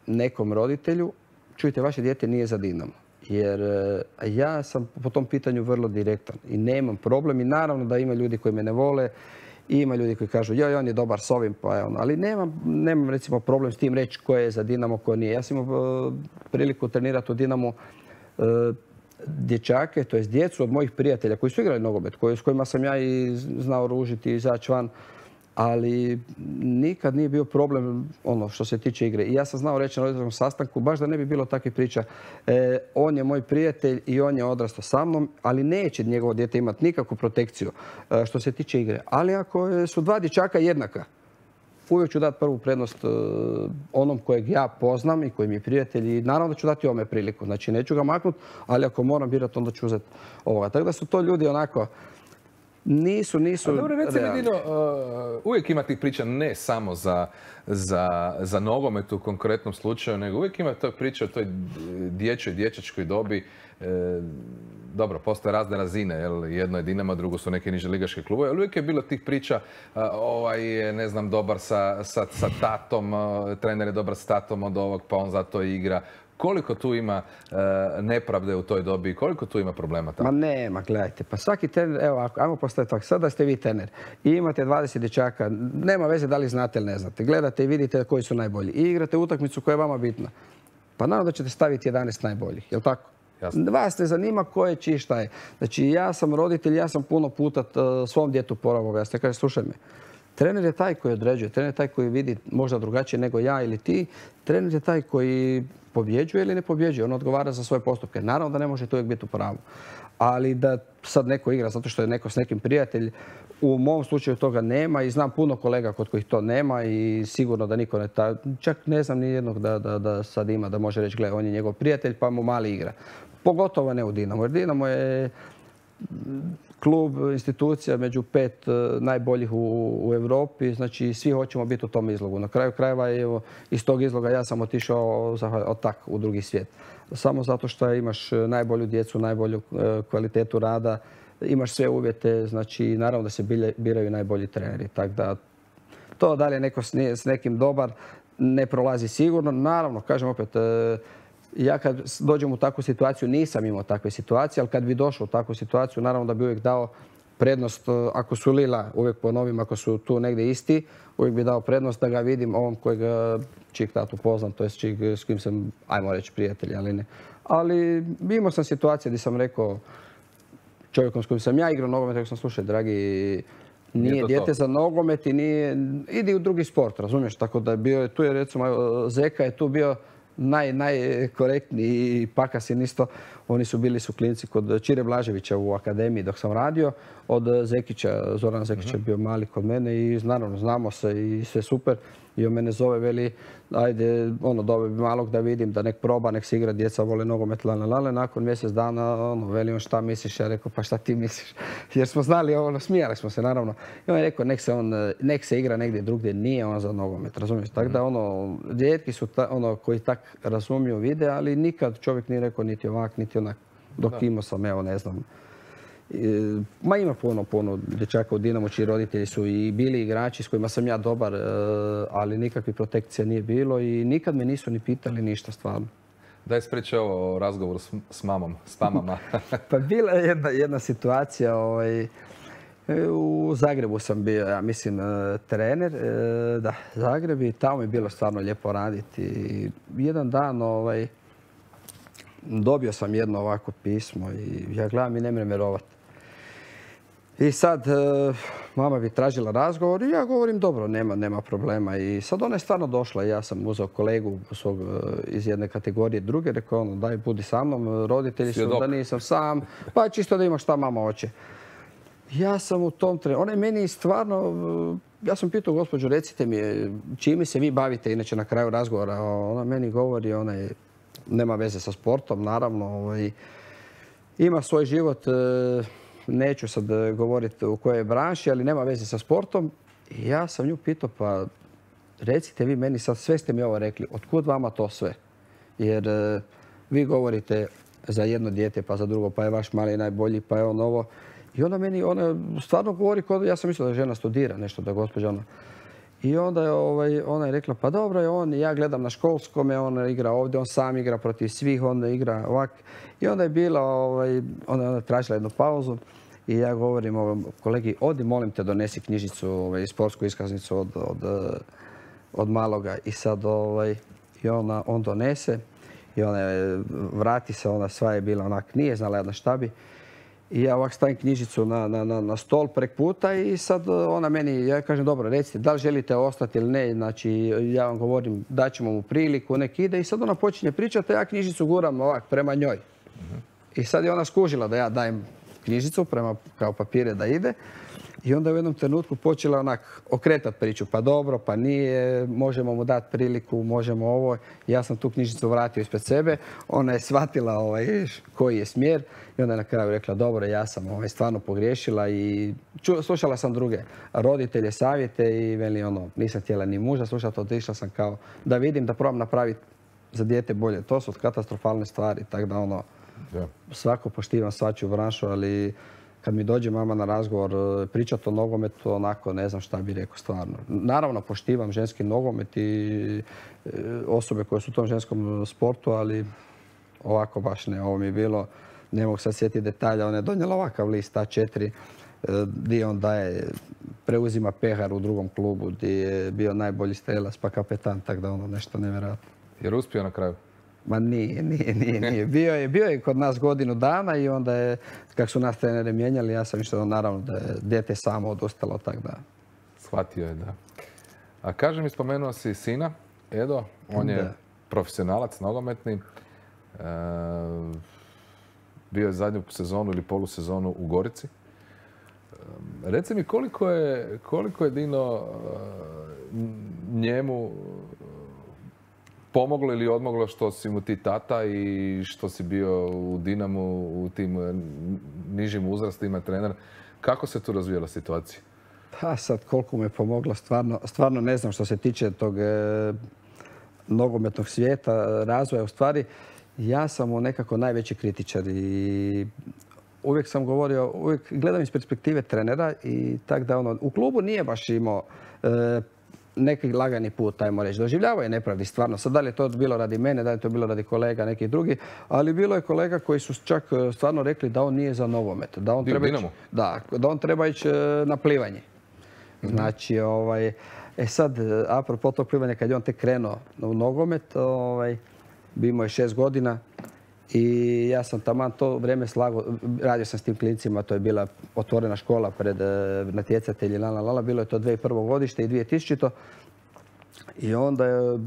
nekom roditelju čujte, vaše dijete nije za Dinamo. Jer e, ja sam po tom pitanju vrlo direktan i nemam problem i naravno da ima ljudi koji me ne vole ima ljudi koji kažu, joj, on je dobar s ovim, pa je on. Ali nemam, nemam recimo problem s tim reći ko je za Dinamo, ko nije. Ja sam imao e, priliku trenirati u Dinamo e, dječake, to je djecu od mojih prijatelja koji su igrali nogomet, s kojima sam ja i znao ružiti i izaći van ali nikad nije bio problem ono što se tiče igre. I ja sam znao reći na roditeljskom sastanku, baš da ne bi bilo takvih priča. E, on je moj prijatelj i on je odrastao sa mnom, ali neće njegovo dijete imati nikakvu protekciju e, što se tiče igre. Ali ako su dva dječaka jednaka, uvijek ću dati prvu prednost e, onom kojeg ja poznam i koji mi je prijatelj i naravno da ću dati ovome priliku. Znači neću ga maknuti, ali ako moram birati onda ću uzeti ovoga. Tako da su to ljudi onako nisu, nisu dobro, reci mi, Dino, uh, uvijek ima tih priča ne samo za, za, za nogomet u konkretnom slučaju, nego uvijek ima tog priča o toj dječjoj, dječačkoj dobi. E, dobro, postoje razne razine, jel? jedno je Dinamo, drugo su neke niže ligaške klubove, ali uvijek je bilo tih priča, uh, ovaj je, ne znam, dobar sa, sa, sa tatom, uh, trener je dobar s tatom od ovog, pa on zato igra. Koliko tu ima e, nepravde u toj dobi? Koliko tu ima problema tamo? Ma nema, gledajte. Pa svaki trener, evo, ako, ajmo postaviti tako. Sada ste vi trener i imate 20 dječaka. Nema veze da li znate ili ne znate. Gledate i vidite koji su najbolji. I igrate utakmicu koja je vama bitna. Pa naravno da ćete staviti 11 najboljih. Jel tako? Jasne. Vas ne zanima ko je čiji šta je. Znači ja sam roditelj, ja sam puno puta svom djetu poravao. Ja ste kaže, slušaj me, Trener je taj koji određuje, trener je taj koji vidi možda drugačije nego ja ili ti. Trener je taj koji pobjeđuje ili ne pobjeđuje. On odgovara za svoje postupke. Naravno da ne može to uvijek biti u pravu. Ali da sad neko igra zato što je neko s nekim prijatelj, u mom slučaju toga nema i znam puno kolega kod kojih to nema i sigurno da niko ne ta, čak ne znam ni jednog da, da, da sad ima da može reći gle on je njegov prijatelj pa mu mali igra. Pogotovo ne u Dinamo jer Dinamo je klub, institucija među pet e, najboljih u, u Europi, znači svi hoćemo biti u tom izlogu. Na kraju krajeva evo, iz tog izloga ja sam otišao od tak u drugi svijet. Samo zato što imaš najbolju djecu, najbolju e, kvalitetu rada, imaš sve uvjete, znači naravno da se biraju najbolji treneri. Tako da to da li je neko s nekim dobar ne prolazi sigurno. Naravno, kažem opet, e, ja kad dođem u takvu situaciju nisam imao takve situacije, ali kad bi došao u takvu situaciju, naravno da bi uvijek dao prednost, e, ako su Lila, uvijek ponovim, ako su tu negdje isti, uvijek bi dao prednost da ga vidim ovom kojeg čik tatu poznam, to je s kim sam, ajmo reći, prijatelj, ali ne. Ali imao sam situacije gdje sam rekao čovjekom s kojim sam ja igrao nogomet, rekao sam, slušaj, dragi, nije dijete za nogomet i nije, idi u drugi sport, razumiješ? Tako da je bio, tu je recimo, Zeka je tu bio naj, najkorektniji i Pakasin isto. Oni su bili su klinci kod Čire Blaževića u akademiji dok sam radio. Od Zekića, Zoran Zekić je bio mali kod mene i naravno znamo se i sve super. I on mene zove, veli, ajde, ono, dobe malog da vidim, da nek proba, nek se igra, djeca vole nogomet, lale, lale. Nakon mjesec dana, ono, veli on šta misliš, ja rekao, pa šta ti misliš? [laughs] Jer smo znali, ono, smijali smo se, naravno. I on je rekao, nek se, on, nek se igra negdje drugdje, nije on za nogomet, razumiješ? Tako da, ono, rijetki su ono, koji tak razumiju vide, ali nikad čovjek nije rekao niti ovak, niti onak. Dok imao sam, evo, ne znam, Ma ima puno, puno dječaka u Dinamo čiji roditelji su i bili igrači s kojima sam ja dobar, e, ali nikakve protekcije nije bilo i nikad me nisu ni pitali ništa stvarno. Daj spričaj o razgovoru s, mamom, s mamama. [laughs] pa bila je jedna, jedna situacija, ovaj, e, u Zagrebu sam bio, ja mislim, e, trener, da, Zagreb i tamo je bilo stvarno lijepo raditi. Jedan dan, ovaj, dobio sam jedno ovako pismo i ja gledam i ne mrem vjerovati. I sad, e, mama bi tražila razgovor i ja govorim dobro, nema, nema problema. I sad ona je stvarno došla i ja sam uzeo kolegu svog, e, iz jedne kategorije druge, rekao ono, daj budi sa mnom, roditelji su da nisam sam, pa čisto da ima šta mama hoće. Ja sam u tom trenu, ona je meni stvarno, ja sam pitao gospođu, recite mi, čime se vi bavite inače na kraju razgovora, ona meni govori, ona je, nema veze sa sportom, naravno, ovaj, ima svoj život, e, neću sad govoriti u kojoj branši, ali nema veze sa sportom. Ja sam nju pitao, pa recite vi meni sad, sve ste mi ovo rekli, otkud vama to sve? Jer e, vi govorite za jedno dijete, pa za drugo, pa je vaš mali najbolji, pa je on ovo. I onda meni, ona stvarno govori, kod, ja sam mislio da žena studira nešto, da gospođa ona. I onda je ovaj, ona je rekla, pa dobro je on, ja gledam na školskome, on igra ovdje, on sam igra protiv svih, on igra ovak. I onda je bila, ovaj, ona je tražila jednu pauzu. I ja govorim ovom kolegi, odi molim te donesi knjižicu, ovaj, sportsku iskaznicu od, od, od maloga. I sad ovaj, i ona, on donese i ona je, vrati se, ona sva je bila onak, nije znala jedna šta bi. I ja ovak stavim knjižicu na, na, na, stol prek puta i sad ona meni, ja kažem dobro recite da li želite ostati ili ne, znači ja vam govorim daćemo mu priliku, nek ide i sad ona počinje pričati, ja knjižicu guram ovak prema njoj. I sad je ona skužila da ja dajem knjižicu prema kao papire da ide. I onda u jednom trenutku počela onak okretat priču. Pa dobro, pa nije, možemo mu dati priliku, možemo ovo. Ja sam tu knjižicu vratio ispred sebe. Ona je shvatila ovaj, koji je smjer. I onda je na kraju rekla, dobro, ja sam ovaj, stvarno pogriješila i slušala sam druge roditelje, savjete i veli ono, nisam htjela ni muža slušati, otišla sam kao da vidim da probam napraviti za dijete bolje. To su katastrofalne stvari, tako da ono, Svako poštivam svačiju branšu, ali kad mi dođe mama na razgovor e, pričati o nogometu, onako ne znam šta bi rekao stvarno. Naravno poštivam ženski nogomet i e, osobe koje su u tom ženskom sportu, ali ovako baš ne. Ovo mi je bilo, ne mogu sad sjetiti detalja, ona je donijela ovakav list A4 e, gdje on daje, preuzima pehar u drugom klubu, gdje je bio najbolji strelac pa kapetan, tako da ono nešto nevjerojatno. Jer uspio na kraju? Ma nije, nije, nije, [laughs] nije. Bio je, bio je kod nas godinu dana i onda je, kako su nas trenere mijenjali, ja sam mislio naravno da je dijete samo odustalo, tako da. Shvatio je, da. A kaže mi, spomenuo si sina, Edo, on je profesionalac nogometni. E, bio je zadnju sezonu ili polusezonu u Gorici. Reci mi koliko je, koliko je Dino njemu pomoglo ili odmoglo što si mu ti tata i što si bio u Dinamu u tim nižim uzrastima trener. Kako se tu razvijala situacija? Pa sad koliko mu je pomoglo, stvarno, stvarno ne znam što se tiče tog e, nogometnog svijeta, razvoja. U stvari, ja sam nekako najveći kritičar i uvijek sam govorio, uvijek gledam iz perspektive trenera i tak da ono, u klubu nije baš imao e, neki lagani put, ajmo reći. Doživljavao je nepravdi stvarno. Sad da li je to bilo radi mene, da li je to bilo radi kolega, neki drugi, ali bilo je kolega koji su čak e, stvarno rekli da on nije za nogomet. Da on treba ići, da, da on treba ići e, na plivanje. Mhm. Znači, ovaj, e sad, e, apropo tog plivanja, kad je on tek krenuo u nogomet, ovaj, imao je šest godina, i ja sam taman to vrijeme slago, radio sam s tim klincima, to je bila otvorena škola pred natjecatelji, lala, lala, bilo je to 2001. godište i 2000. I onda je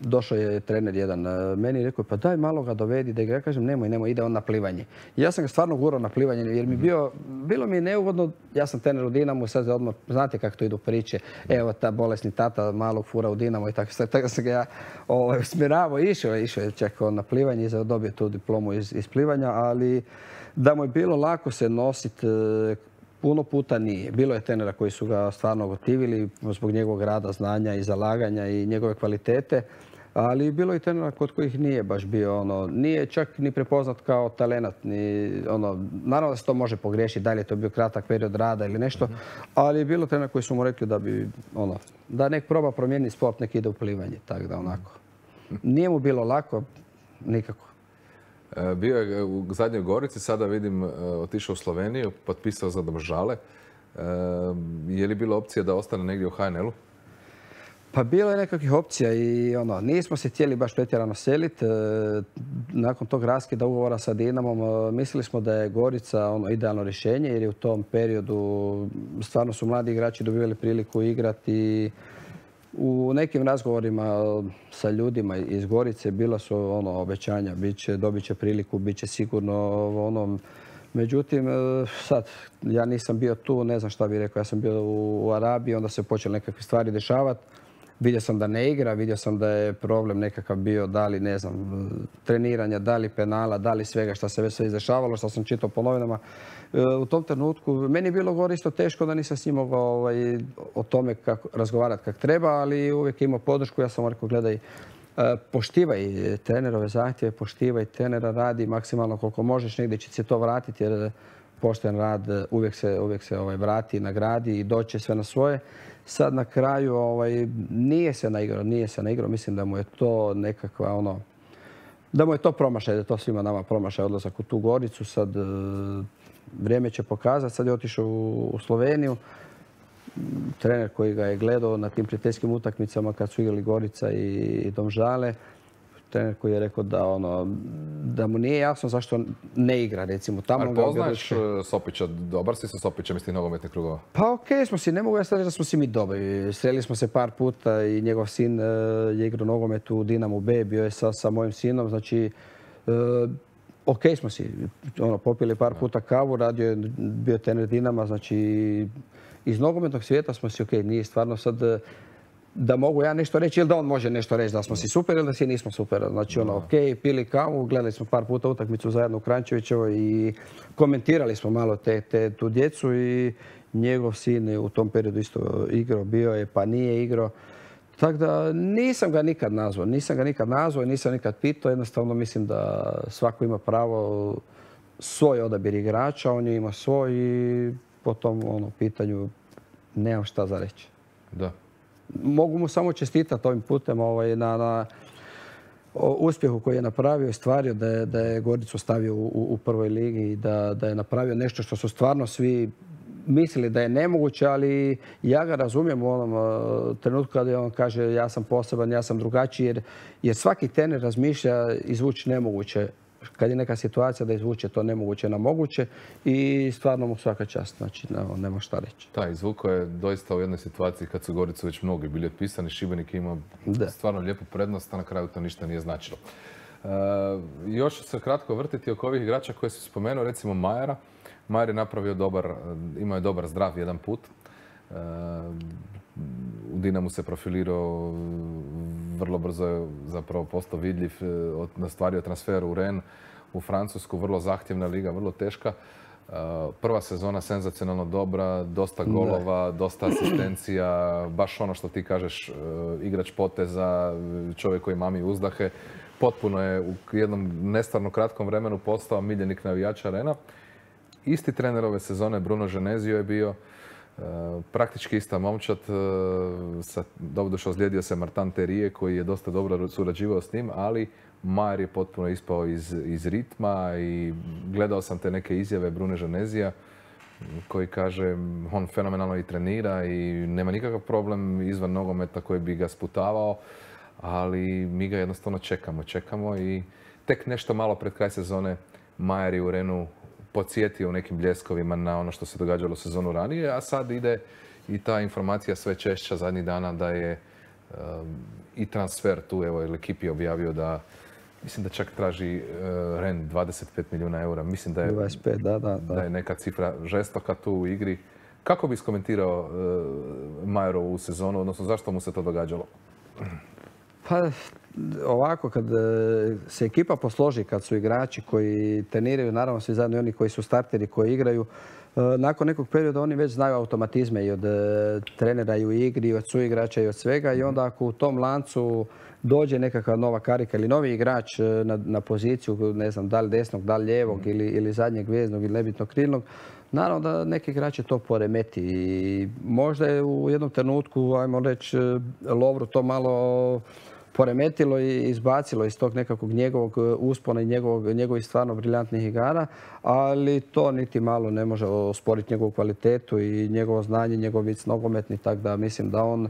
došao je trener jedan e, meni i rekao pa daj malo ga dovedi da ga ja kažem nemoj, nemoj, ide on na plivanje. Ja sam ga stvarno gurao na plivanje jer mi bio, bilo mi je neugodno, ja sam trener u Dinamu, sad odmah, znate kako to idu priče, evo ta bolesni tata malog fura u Dinamo i tako, tako sam ga ja ovaj, usmjeravao, išao je, išao je čak na plivanje i dobio tu diplomu iz, iz plivanja, ali da mu je bilo lako se nositi e, puno puta nije. Bilo je trenera koji su ga stvarno gotivili zbog njegovog rada, znanja i zalaganja i njegove kvalitete ali bilo je trenera kod kojih nije baš bio ono, nije čak ni prepoznat kao talenat, ni ono, naravno da se to može pogriješiti, da li je to bio kratak period rada ili nešto, ali je bilo trenera koji su mu rekli da bi, ono, da nek proba promijeniti sport, nek ide u plivanje, tako da onako. Nije mu bilo lako, nikako. E, bio je u zadnjoj Gorici, sada vidim e, otišao u Sloveniju, potpisao za Domžale. E, je li bilo opcija da ostane negdje u HNL-u? Pa bilo je nekakvih opcija i ono, nismo se htjeli baš pretjerano seliti. E, nakon tog raskida ugovora sa Dinamom e, mislili smo da je Gorica ono, idealno rješenje jer je u tom periodu stvarno su mladi igrači dobivali priliku igrati u nekim razgovorima sa ljudima iz Gorice bila su ono obećanja, će, dobit će priliku, bit će sigurno ono, Međutim, e, sad, ja nisam bio tu, ne znam šta bih rekao, ja sam bio u Arabiji, onda se počele nekakve stvari dešavati. Vidio sam da ne igra, vidio sam da je problem nekakav bio da li, ne znam, treniranja, da li penala, da li svega što se već sve izdešavalo, što sam čitao po novinama. E, u tom trenutku, meni je bilo gore isto teško da nisam s njim mogao ovaj, o tome kako, razgovarati kako treba, ali uvijek imao podršku. Ja sam rekao, gledaj, e, poštivaj trenerove zahtjeve, poštivaj trenera, radi maksimalno koliko možeš, negdje će se to vratiti jer pošten rad uvijek se, uvijek se ovaj, vrati, nagradi i doće sve na svoje. Sad na kraju ovaj, nije se naigrao, nije se naigrao. Mislim da mu je to nekakva ono, da mu je to promašaj, da to svima nama promašaj odlazak u tu Goricu. Sad e, vrijeme će pokazati. Sad je otišao u, Sloveniju. Trener koji ga je gledao na tim prijateljskim utakmicama kad su igrali Gorica i Domžale trener koji je rekao da, ono, da mu nije jasno zašto ne igra, recimo. Tamo Ali poznaš e, Sopića, dobar si sa Sopićem iz tih nogometnih krugova? Pa okej okay, smo si, ne mogu ja da smo si mi dobri. Sreli smo se par puta i njegov sin e, je igrao nogomet u Dinamu B, bio je sa, sa mojim sinom, znači uh, ok smo si, ono, popili par puta kavu, radio je, bio trener Dinama, znači iz nogometnog svijeta smo si ok, nije stvarno sad da mogu ja nešto reći ili da on može nešto reći da smo si super ili da si nismo super. Znači ono, ok, pili kavu, gledali smo par puta utakmicu zajedno u Krančevićevoj i komentirali smo malo te, te, tu djecu i njegov sin je u tom periodu isto igrao, bio je pa nije igrao. Tako da nisam ga nikad nazvao, nisam ga nikad nazvao i nisam nikad pitao, jednostavno mislim da svako ima pravo svoj odabir igrača, on je ima svoj i po tom ono, pitanju nemam šta za reći. Da mogu mu samo čestitati ovim putem ovaj, na, na uspjehu koji je napravio i stvario da je, da je Goricu stavio u, u prvoj ligi i da, da je napravio nešto što su stvarno svi mislili da je nemoguće, ali ja ga razumijem u onom uh, trenutku kada on kaže ja sam poseban, ja sam drugačiji, jer, jer svaki trener razmišlja izvući nemoguće kad je neka situacija da izvuče to nemoguće na moguće i stvarno mu svaka čast, znači nema šta reći. Da, izvuko je doista u jednoj situaciji kad su Goricu već mnogi bili otpisani, Šibenik ima stvarno lijepu prednost, a na kraju to ništa nije značilo. E, još se kratko vrtiti oko ovih igrača koje su spomenuo, recimo Majera. Majer je napravio dobar, imao je dobar zdrav jedan put. E, u Dinamu se profilirao, vrlo brzo je zapravo postao vidljiv, e, nastvario transfer u Ren, u Francusku, vrlo zahtjevna liga, vrlo teška. E, prva sezona senzacionalno dobra, dosta golova, dosta asistencija, baš ono što ti kažeš, e, igrač poteza, čovjek koji mami uzdahe. Potpuno je u jednom nestvarno kratkom vremenu postao miljenik navijača Rena. Isti trener ove sezone, Bruno Ženezio je bio, praktički ista momčad. E, došao ozlijedio se Martan Terije koji je dosta dobro surađivao s njim, ali Majer je potpuno ispao iz, iz ritma i gledao sam te neke izjave Brune Ženezija koji kaže on fenomenalno i trenira i nema nikakav problem izvan nogometa koji bi ga sputavao, ali mi ga jednostavno čekamo, čekamo i tek nešto malo pred kraj sezone Majer je u Renu podsjetio u nekim bljeskovima na ono što se događalo sezonu ranije, a sad ide i ta informacija sve češća zadnjih dana da je um, i transfer tu, evo, ekipi je objavio da Mislim da čak traži uh, Ren 25 milijuna eura. Mislim da je, 25, da, da, da. je neka cifra žestoka tu u igri. Kako bi skomentirao uh, Majerovu sezonu, odnosno zašto mu se to događalo? Pa ovako, kad e, se ekipa posloži, kad su igrači koji treniraju, naravno svi zajedno i oni koji su starteri, koji igraju, e, nakon nekog perioda oni već znaju automatizme i od e, trenera i u igri, i od suigrača i od svega i onda ako u tom lancu dođe nekakva nova karika ili novi igrač na, na poziciju, ne znam, da li desnog, da li lijevog ili, ili zadnjeg veznog ili nebitnog krilnog, Naravno da neki igrači to poremeti i možda je u jednom trenutku, ajmo reći, Lovru to malo poremetilo i izbacilo iz tog nekakvog njegovog e, uspona i njegovih stvarno briljantnih igara, ali to niti malo ne može osporiti njegovu kvalitetu i njegovo znanje, njegov vic nogometni, tako da mislim da on e,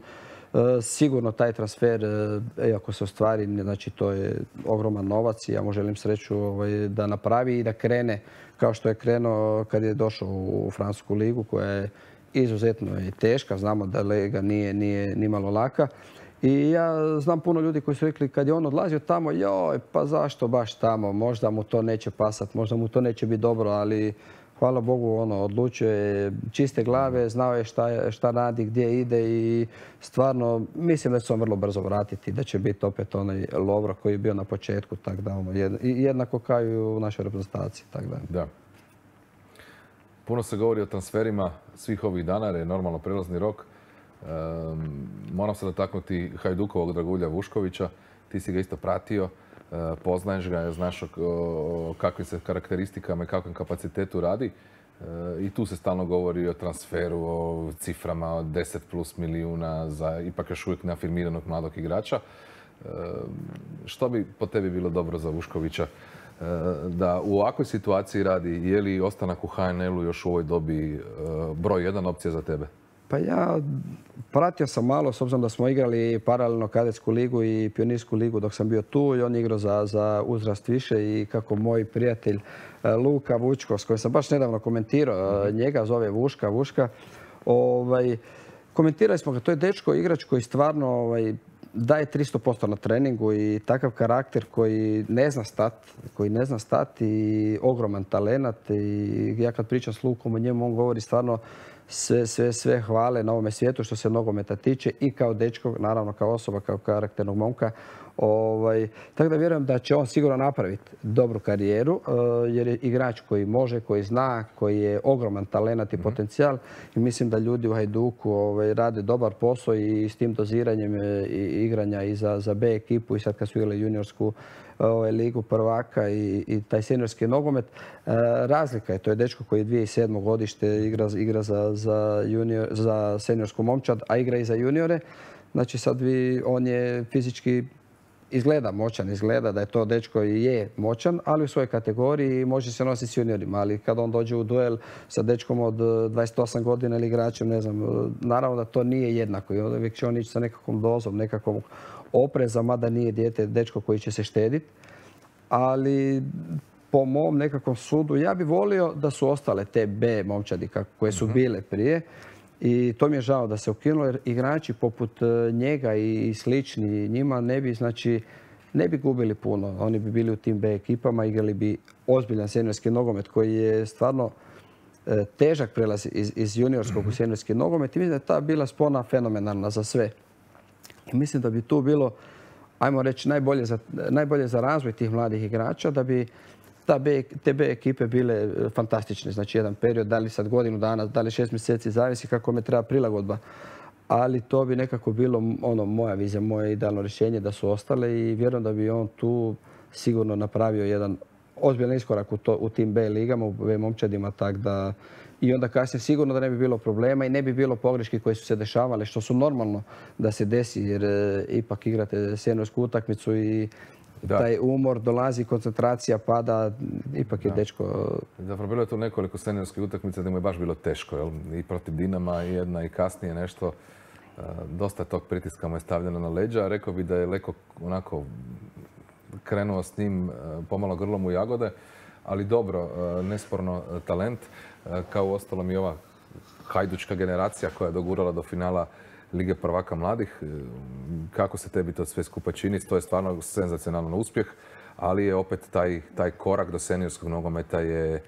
sigurno taj transfer, e, iako se ostvari, znači to je ogroman novac i ja mu želim sreću ovaj, da napravi i da krene kao što je krenuo kad je došao u Francusku ligu koja je izuzetno teška, znamo da lega nije, nije nimalo laka. I ja znam puno ljudi koji su rekli kad je on odlazio tamo, joj, pa zašto baš tamo, možda mu to neće pasat, možda mu to neće biti dobro, ali hvala Bogu, ono, odlučuje čiste glave, znao je šta, šta radi, gdje ide i stvarno mislim da će se on vrlo brzo vratiti, da će biti opet onaj Lovro koji je bio na početku, tak da, ono, jednako kao i u našoj reprezentaciji, tak da. Da. Puno se govori o transferima svih ovih dana, jer je normalno prelazni rok. Moram se dotaknuti Hajdukovog Dragulja Vuškovića. Ti si ga isto pratio, e, poznaješ ga, znaš o, kakvim se karakteristikama i kakvom kapacitetu radi. E, I tu se stalno govori o transferu, o ciframa od 10 plus milijuna za ipak još uvijek neafirmiranog mladog igrača. Što bi po tebi bilo dobro za Vuškovića e, da u ovakvoj situaciji radi? Je li ostanak u HNL-u još u ovoj dobi broj jedan opcija za tebe? Pa ja pratio sam malo, s obzirom da smo igrali paralelno kadetsku ligu i pionirsku ligu dok sam bio tu i on igrao za, za uzrast više i kako moj prijatelj e, Luka Vučko, s kojim sam baš nedavno komentirao, mhm. njega zove Vuška, Vuška, ovaj, komentirali smo ga, to je dečko igrač koji stvarno ovaj, daje 300% na treningu i takav karakter koji ne zna stat, koji ne zna stati i ogroman talenat i ja kad pričam s Lukom o njemu on govori stvarno sve, sve, sve hvale na ovome svijetu što se nogometa tiče i kao dečko, naravno kao osoba, kao karakternog momka. Ovaj, tako da vjerujem da će on sigurno napraviti dobru karijeru eh, jer je igrač koji može, koji zna, koji je ogroman talent i mhm. potencijal i mislim da ljudi u Hajduku ovaj, rade dobar posao i s tim doziranjem eh, igranja i za, za B ekipu i sad kad su igrali juniorsku ovaj, ligu prvaka i, taj seniorski nogomet. E, razlika je, to je dečko koji je 2007. godište igra, za, seniorsku momčad, a igra i za juniore. Znači sad on je fizički izgleda moćan, izgleda da je to dečko i je moćan, ali u svojoj kategoriji može se nositi s juniorima. Ali kad on dođe u duel sa dečkom od 28 godina ili igračem, ne znam, naravno da to nije jednako. I uvijek će on ići sa nekakvom dozom, nekakvom opreza, mada nije dijete, dečko koji će se štediti. ali po mom nekakvom sudu ja bi volio da su ostale te B momčadi koje su bile prije. I to mi je žao da se ukinulo jer igrači poput e, njega i slični njima ne bi, znači, ne bi gubili puno. Oni bi bili u tim B ekipama, igrali bi ozbiljan seniorski nogomet koji je stvarno e, težak prelaz iz, iz juniorskog u seniorski nogomet i mislim da je ta bila spona fenomenalna za sve. Mislim da bi tu bilo, ajmo reći, najbolje za, najbolje za razvoj tih mladih igrača, da bi ta B, te B ekipe bile e, fantastične. Znači jedan period, da li sad godinu dana, da li šest mjeseci, zavisi kako me treba prilagodba. Ali to bi nekako bilo ono moja vizija, moje idealno rješenje da su ostale i vjerujem da bi on tu sigurno napravio jedan ozbiljan iskorak u, to, u tim B ligama, u B momčadima, tak da i onda kasnije sigurno da ne bi bilo problema i ne bi bilo pogreški koje su se dešavale, što su normalno da se desi jer e, ipak igrate seniorsku utakmicu i taj umor dolazi, koncentracija pada, ipak je dečko... Zapravo bilo je tu nekoliko seniorskih utakmica gdje mu je baš bilo teško, jel? i protiv Dinama i jedna i kasnije nešto. E, dosta tog pritiska mu je stavljeno na leđa. Rekao bi da je Leko onako krenuo s njim e, pomalo grlom u jagode, ali dobro, nesporno talent, kao u ostalom i ova hajdučka generacija koja je dogurala do finala Lige prvaka mladih. E, kako se tebi to sve skupa čini? To je stvarno senzacionalan uspjeh, ali je opet taj, taj korak do seniorskog nogometa je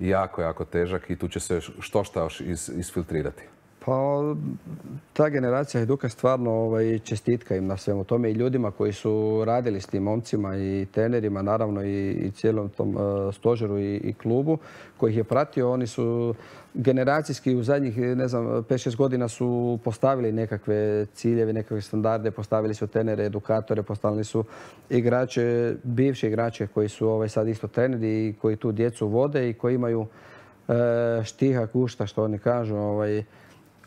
jako, jako težak i tu će se što šta još isfiltrirati. Pa ta generacija Hajduka stvarno ovaj, čestitka im na svemu tome i ljudima koji su radili s tim momcima i trenerima, naravno i, cijelom tom e, stožeru i, klubu koji ih je pratio. Oni su generacijski u zadnjih, ne znam, 5-6 godina su postavili nekakve ciljeve, nekakve standarde, postavili su trenere, edukatore, postavili su igrače, bivše igrače koji su ovaj, sad isto treneri i koji tu djecu vode i koji imaju e, štiha, kušta, što oni kažu, ovaj,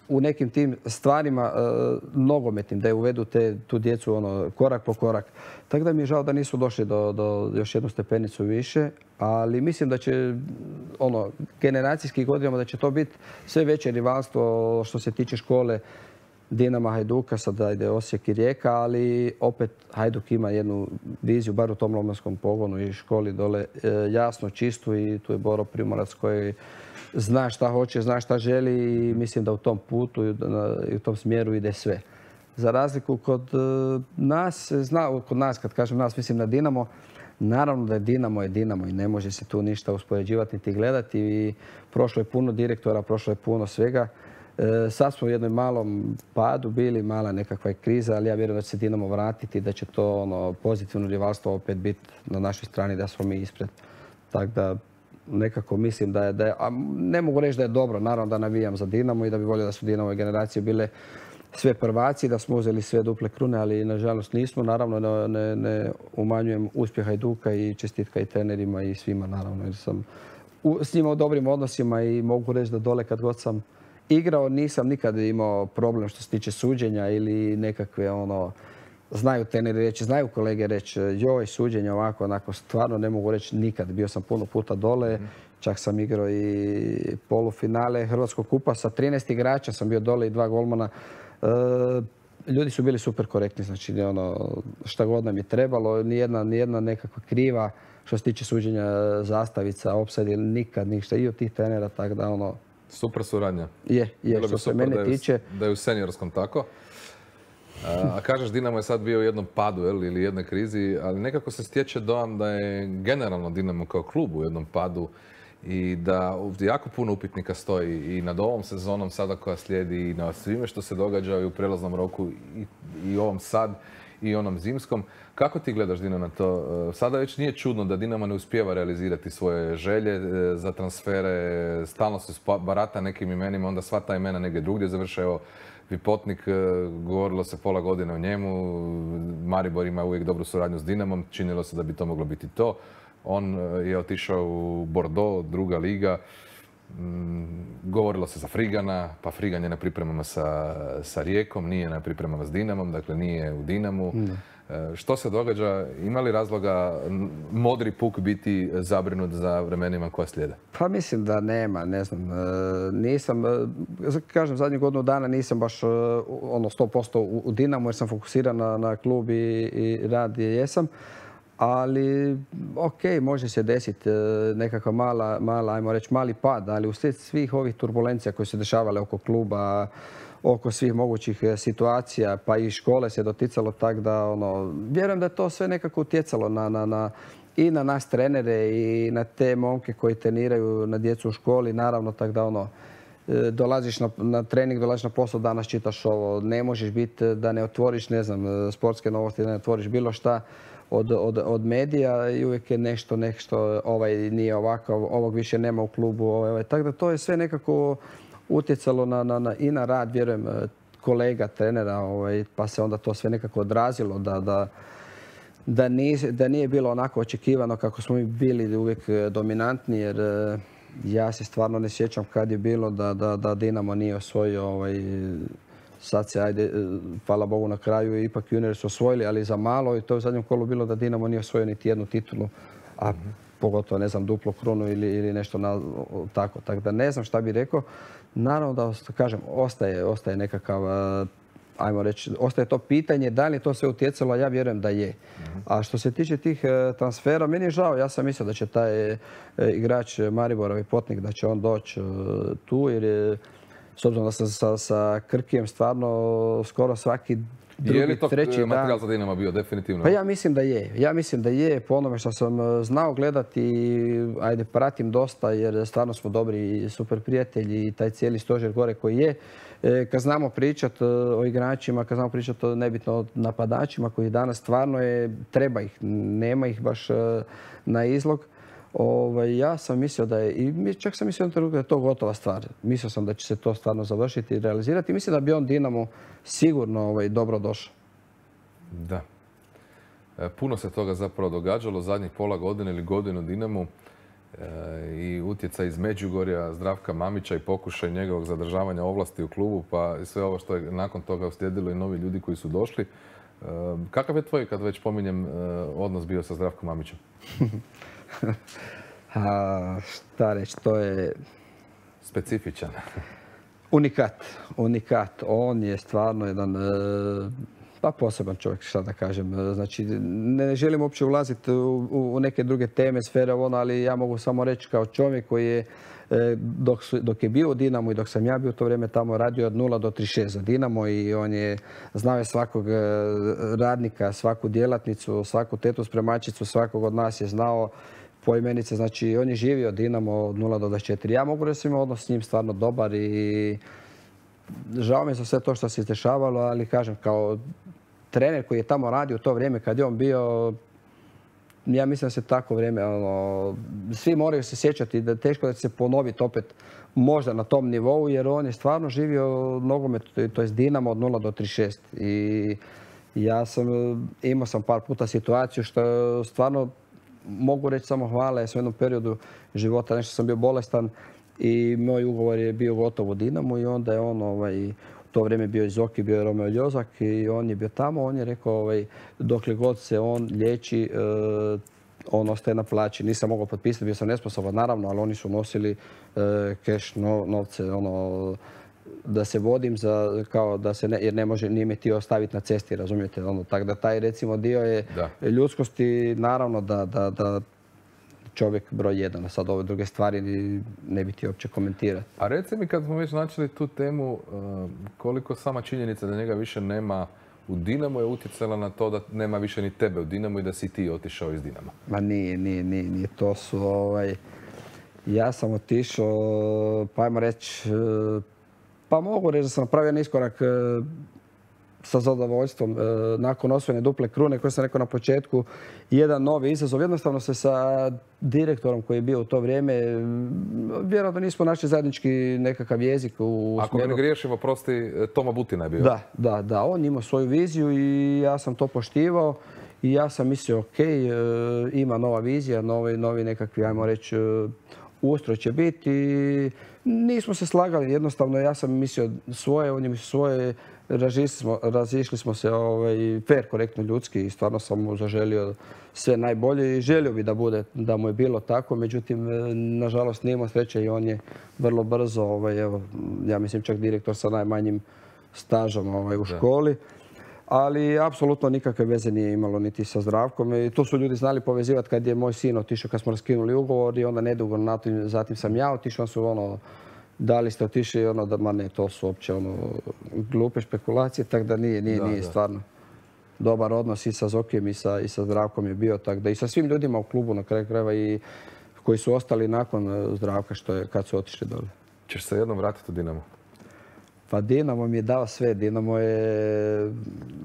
u nekim tim stvarima e, nogometnim, da je uvedu tu djecu ono, korak po korak. Tako da mi je žao da nisu došli do, još jednu stepenicu više, ali mislim da će ono, generacijskih godinama da će to biti sve veće rivalstvo što se tiče škole Dinama Hajduka, sada ide Osijek i Rijeka, ali opet Hajduk ima jednu viziju, bar u tom lomanskom pogonu i školi dole, e, jasno, čistu i tu je Boro Primorac koji zna šta hoće, zna šta želi i mislim da u tom putu i u tom smjeru ide sve. Za razliku kod e, nas, zna, kod nas, kad kažem nas, mislim na Dinamo, naravno da je Dinamo je Dinamo i ne može se tu ništa uspoređivati niti gledati i prošlo je puno direktora, prošlo je puno svega. E, sad smo u jednom malom padu bili, mala nekakva je kriza, ali ja vjerujem da će se Dinamo vratiti, da će to ono, pozitivno rivalstvo opet biti na našoj strani, da smo mi ispred. Tako da nekako mislim da je, da je, a ne mogu reći da je dobro, naravno da navijam za Dinamo i da bi volio da su Dinamo generacije bile sve prvaci, da smo uzeli sve duple krune, ali nažalost nismo. Naravno ne, ne, umanjujem uspjeha i Duka i čestitka i trenerima i svima naravno jer sam s njima u dobrim odnosima i mogu reći da dole kad god sam igrao nisam nikad imao problem što se tiče suđenja ili nekakve ono znaju treneri reći, znaju kolege reći joj suđenje ovako, onako, stvarno ne mogu reći nikad. Bio sam puno puta dole, čak sam igrao i polufinale Hrvatskog kupa sa 13 igrača, sam bio dole i dva golmana. E, ljudi su bili super korektni, znači ono, šta god nam je trebalo, nijedna, nijedna nekakva kriva što se tiče suđenja zastavica, opsadi, nikad ništa i od tih trenera, tako da ono... Super suradnja. Je, je, što se mene tiče. Da je u seniorskom tako. A kažeš Dinamo je sad bio u jednom padu ili jednoj krizi, ali nekako se stječe dojam da je generalno Dinamo kao klub u jednom padu i da jako puno upitnika stoji i nad ovom sezonom sada koja slijedi i na svime što se događa i u prelaznom roku i, i ovom sad i onom zimskom. Kako ti gledaš Dino na to? E, sada već nije čudno da Dinamo ne uspijeva realizirati svoje želje e, za transfere, stalno se barata nekim imenima, onda sva ta imena negdje drugdje završe. Evo, Vipotnik, e, govorilo se pola godine o njemu, Maribor ima uvijek dobru suradnju s Dinamom, činilo se da bi to moglo biti to. On e, je otišao u Bordeaux, druga liga, govorilo se za Frigana, pa Frigan je na pripremama sa, sa Rijekom, nije na pripremama s Dinamom, dakle nije u Dinamu. E, što se događa? Ima li razloga modri puk biti zabrinut za vremenima koja slijede? Pa mislim da nema, ne znam. E, nisam, e, kažem, zadnjih godinu dana nisam baš ono 100% u, Dinamu jer sam fokusiran na, klub i, i rad gdje jesam. Ali ok, može se desiti e, nekakva mala, mala, ajmo reći, mali pad, ali uslijed svih ovih turbulencija koje se dešavale oko kluba, oko svih mogućih e, situacija, pa i škole se doticalo tak da, ono, vjerujem da je to sve nekako utjecalo na, na, na, i na nas trenere i na te momke koji treniraju na djecu u školi, naravno tak da ono, e, dolaziš na, na trening, dolaziš na posao, danas čitaš ovo, ne možeš biti da ne otvoriš, ne znam, sportske novosti, da ne otvoriš bilo šta od, od, od medija i uvijek je nešto, nešto, ovaj nije ovakav, ovog više nema u klubu, ovaj, ovaj. Tako da to je sve nekako utjecalo na, na, na, i na rad, vjerujem, kolega, trenera, ovaj, pa se onda to sve nekako odrazilo da, da, da, nije, da nije bilo onako očekivano kako smo mi bili uvijek dominantni, jer ja se stvarno ne sjećam kad je bilo da, da, da Dinamo nije osvojio ovaj, Sad se, ajde, e, hvala Bogu na kraju, ipak juniori su osvojili, ali za malo i to je u zadnjem kolu bilo da Dinamo nije osvojio niti jednu titulu, a pogotovo, ne znam, duplu krunu ili, ili nešto na, tako. Tako da ne znam šta bi rekao. Naravno da, kažem, ostaje, ostaje nekakav, e, ajmo reći, ostaje to pitanje da li to sve utjecalo, a ja vjerujem da je. A što se tiče tih e, transfera, meni je žao, ja sam mislio da će taj igrač Mariborov Potnik, da će on doći tu jer je s obzirom da sam sa, sa Krkijem stvarno skoro svaki drugi, je li to treći eh, materijal za Dinamo bio definitivno? Pa ja mislim da je. Ja mislim da je po onome što sam eh, znao gledati, ajde pratim dosta jer stvarno smo dobri i super prijatelji i taj cijeli stožer gore koji je. Eh, kad znamo pričati o igračima, kad znamo pričati o nebitno o napadačima koji danas stvarno je, treba ih, nema ih baš na izlog Ovaj, ja sam mislio da je, i čak sam mislio da je to gotova stvar. Mislio sam da će se to stvarno završiti i realizirati. Mislim da bi on Dinamo sigurno ovaj, dobro došao. Da. E, puno se toga zapravo događalo zadnjih pola godine ili godinu Dinamu e, i utjecaj iz Međugorja, Zdravka Mamića i pokušaj njegovog zadržavanja ovlasti u klubu, pa sve ovo što je nakon toga uslijedilo i novi ljudi koji su došli. E, kakav je tvoj, kad već pominjem, odnos bio sa Zdravkom Mamićem? [laughs] [laughs] A, šta reći, to je... Specifičan. Unikat, unikat. On je stvarno jedan e, pa poseban čovjek, šta da kažem. Znači, ne želim uopće ulaziti u, neke druge teme, sfere, ono, ali ja mogu samo reći kao čovjek koji je e, dok, dok je bio u Dinamo i dok sam ja bio u to vrijeme tamo radio od 0 do 36 za Dinamo i on je znao je svakog e, radnika, svaku djelatnicu, svaku tetu spremačicu, svakog od nas je znao poimenice. Znači, on je živio Dinamo od 0 do 24. Ja mogu reći imao odnos s njim stvarno dobar i žao mi je za sve to što se izdešavalo, ali kažem, kao trener koji je tamo radio u to vrijeme kad je on bio, ja mislim da se tako vrijeme, ono, svi moraju se sjećati da teško da će se ponoviti opet možda na tom nivou, jer on je stvarno živio nogomet, to je Dinamo od 0 do 36. I ja sam, imao sam par puta situaciju što stvarno mogu reći samo hvala. Ja sam u jednom periodu života nešto sam bio bolestan i moj ugovor je bio gotov u Dinamo i onda je on ovaj, to vrijeme bio iz Oki, bio je Romeo Ljozak i on je bio tamo. On je rekao ovaj, dokle god se on liječi, e, on ostaje na plaći. Nisam mogao potpisati, bio sam nesposoban naravno, ali oni su nosili keš, novce, ono, da se vodim za, kao da se ne, jer ne može, nije me htio ostaviti na cesti, razumijete? Ono, tako da taj recimo dio je ljudskosti, naravno da, da, da čovjek broj jedan, a sad ove druge stvari ne bi ti uopće komentirati. A reci mi kad smo već načeli tu temu, uh, koliko sama činjenica da njega više nema u Dinamo je utjecala na to da nema više ni tebe u Dinamo i da si ti otišao iz Dinama? Ma nije, nije, nije, nije. To su ovaj... Ja sam otišao, pa ajmo reći, pa mogu reći da sam napravio jedan iskorak e, sa zadovoljstvom e, nakon osvojene duple krune koje sam rekao na početku jedan novi izazov. Jednostavno se sa direktorom koji je bio u to vrijeme vjerojatno nismo našli zajednički nekakav jezik u Ako smjeru... ne griješimo, prosti, Toma Butina je bio. Da, da, da. On imao svoju viziju i ja sam to poštivao. I ja sam mislio, ok, e, ima nova vizija, novi, novi nekakvi, ajmo reći, ustroj će biti. Nismo se slagali, jednostavno ja sam mislio svoje, on je mislio svoje, razišli smo, se ovaj, fair, korektno, ljudski i stvarno sam mu zaželio sve najbolje i želio bi da bude, da mu je bilo tako, međutim, nažalost nije imao sreće i on je vrlo brzo, ovaj, evo, ja mislim čak direktor sa najmanjim stažom ovaj, u školi. ali apsolutno nikakve veze nije imalo niti sa zdravkom. I to su ljudi znali povezivati kad je moj sin otišao, kad smo raskinuli ugovor i onda nedugo zatim sam ja otišao, su ono, da li ste otišli ono da, ma ne, to su uopće ono, glupe špekulacije, tako da nije, nije, nije stvarno. Dobar odnos i sa Zokijem i sa, i sa Zdravkom je bio, tako da i sa svim ljudima u klubu na kraju krajeva i koji su ostali nakon e, Zdravka što je, kad su otišli dole. Ćeš se jednom vratiti u Dinamo? Pa Dinamo mi je dao sve. Dinamo je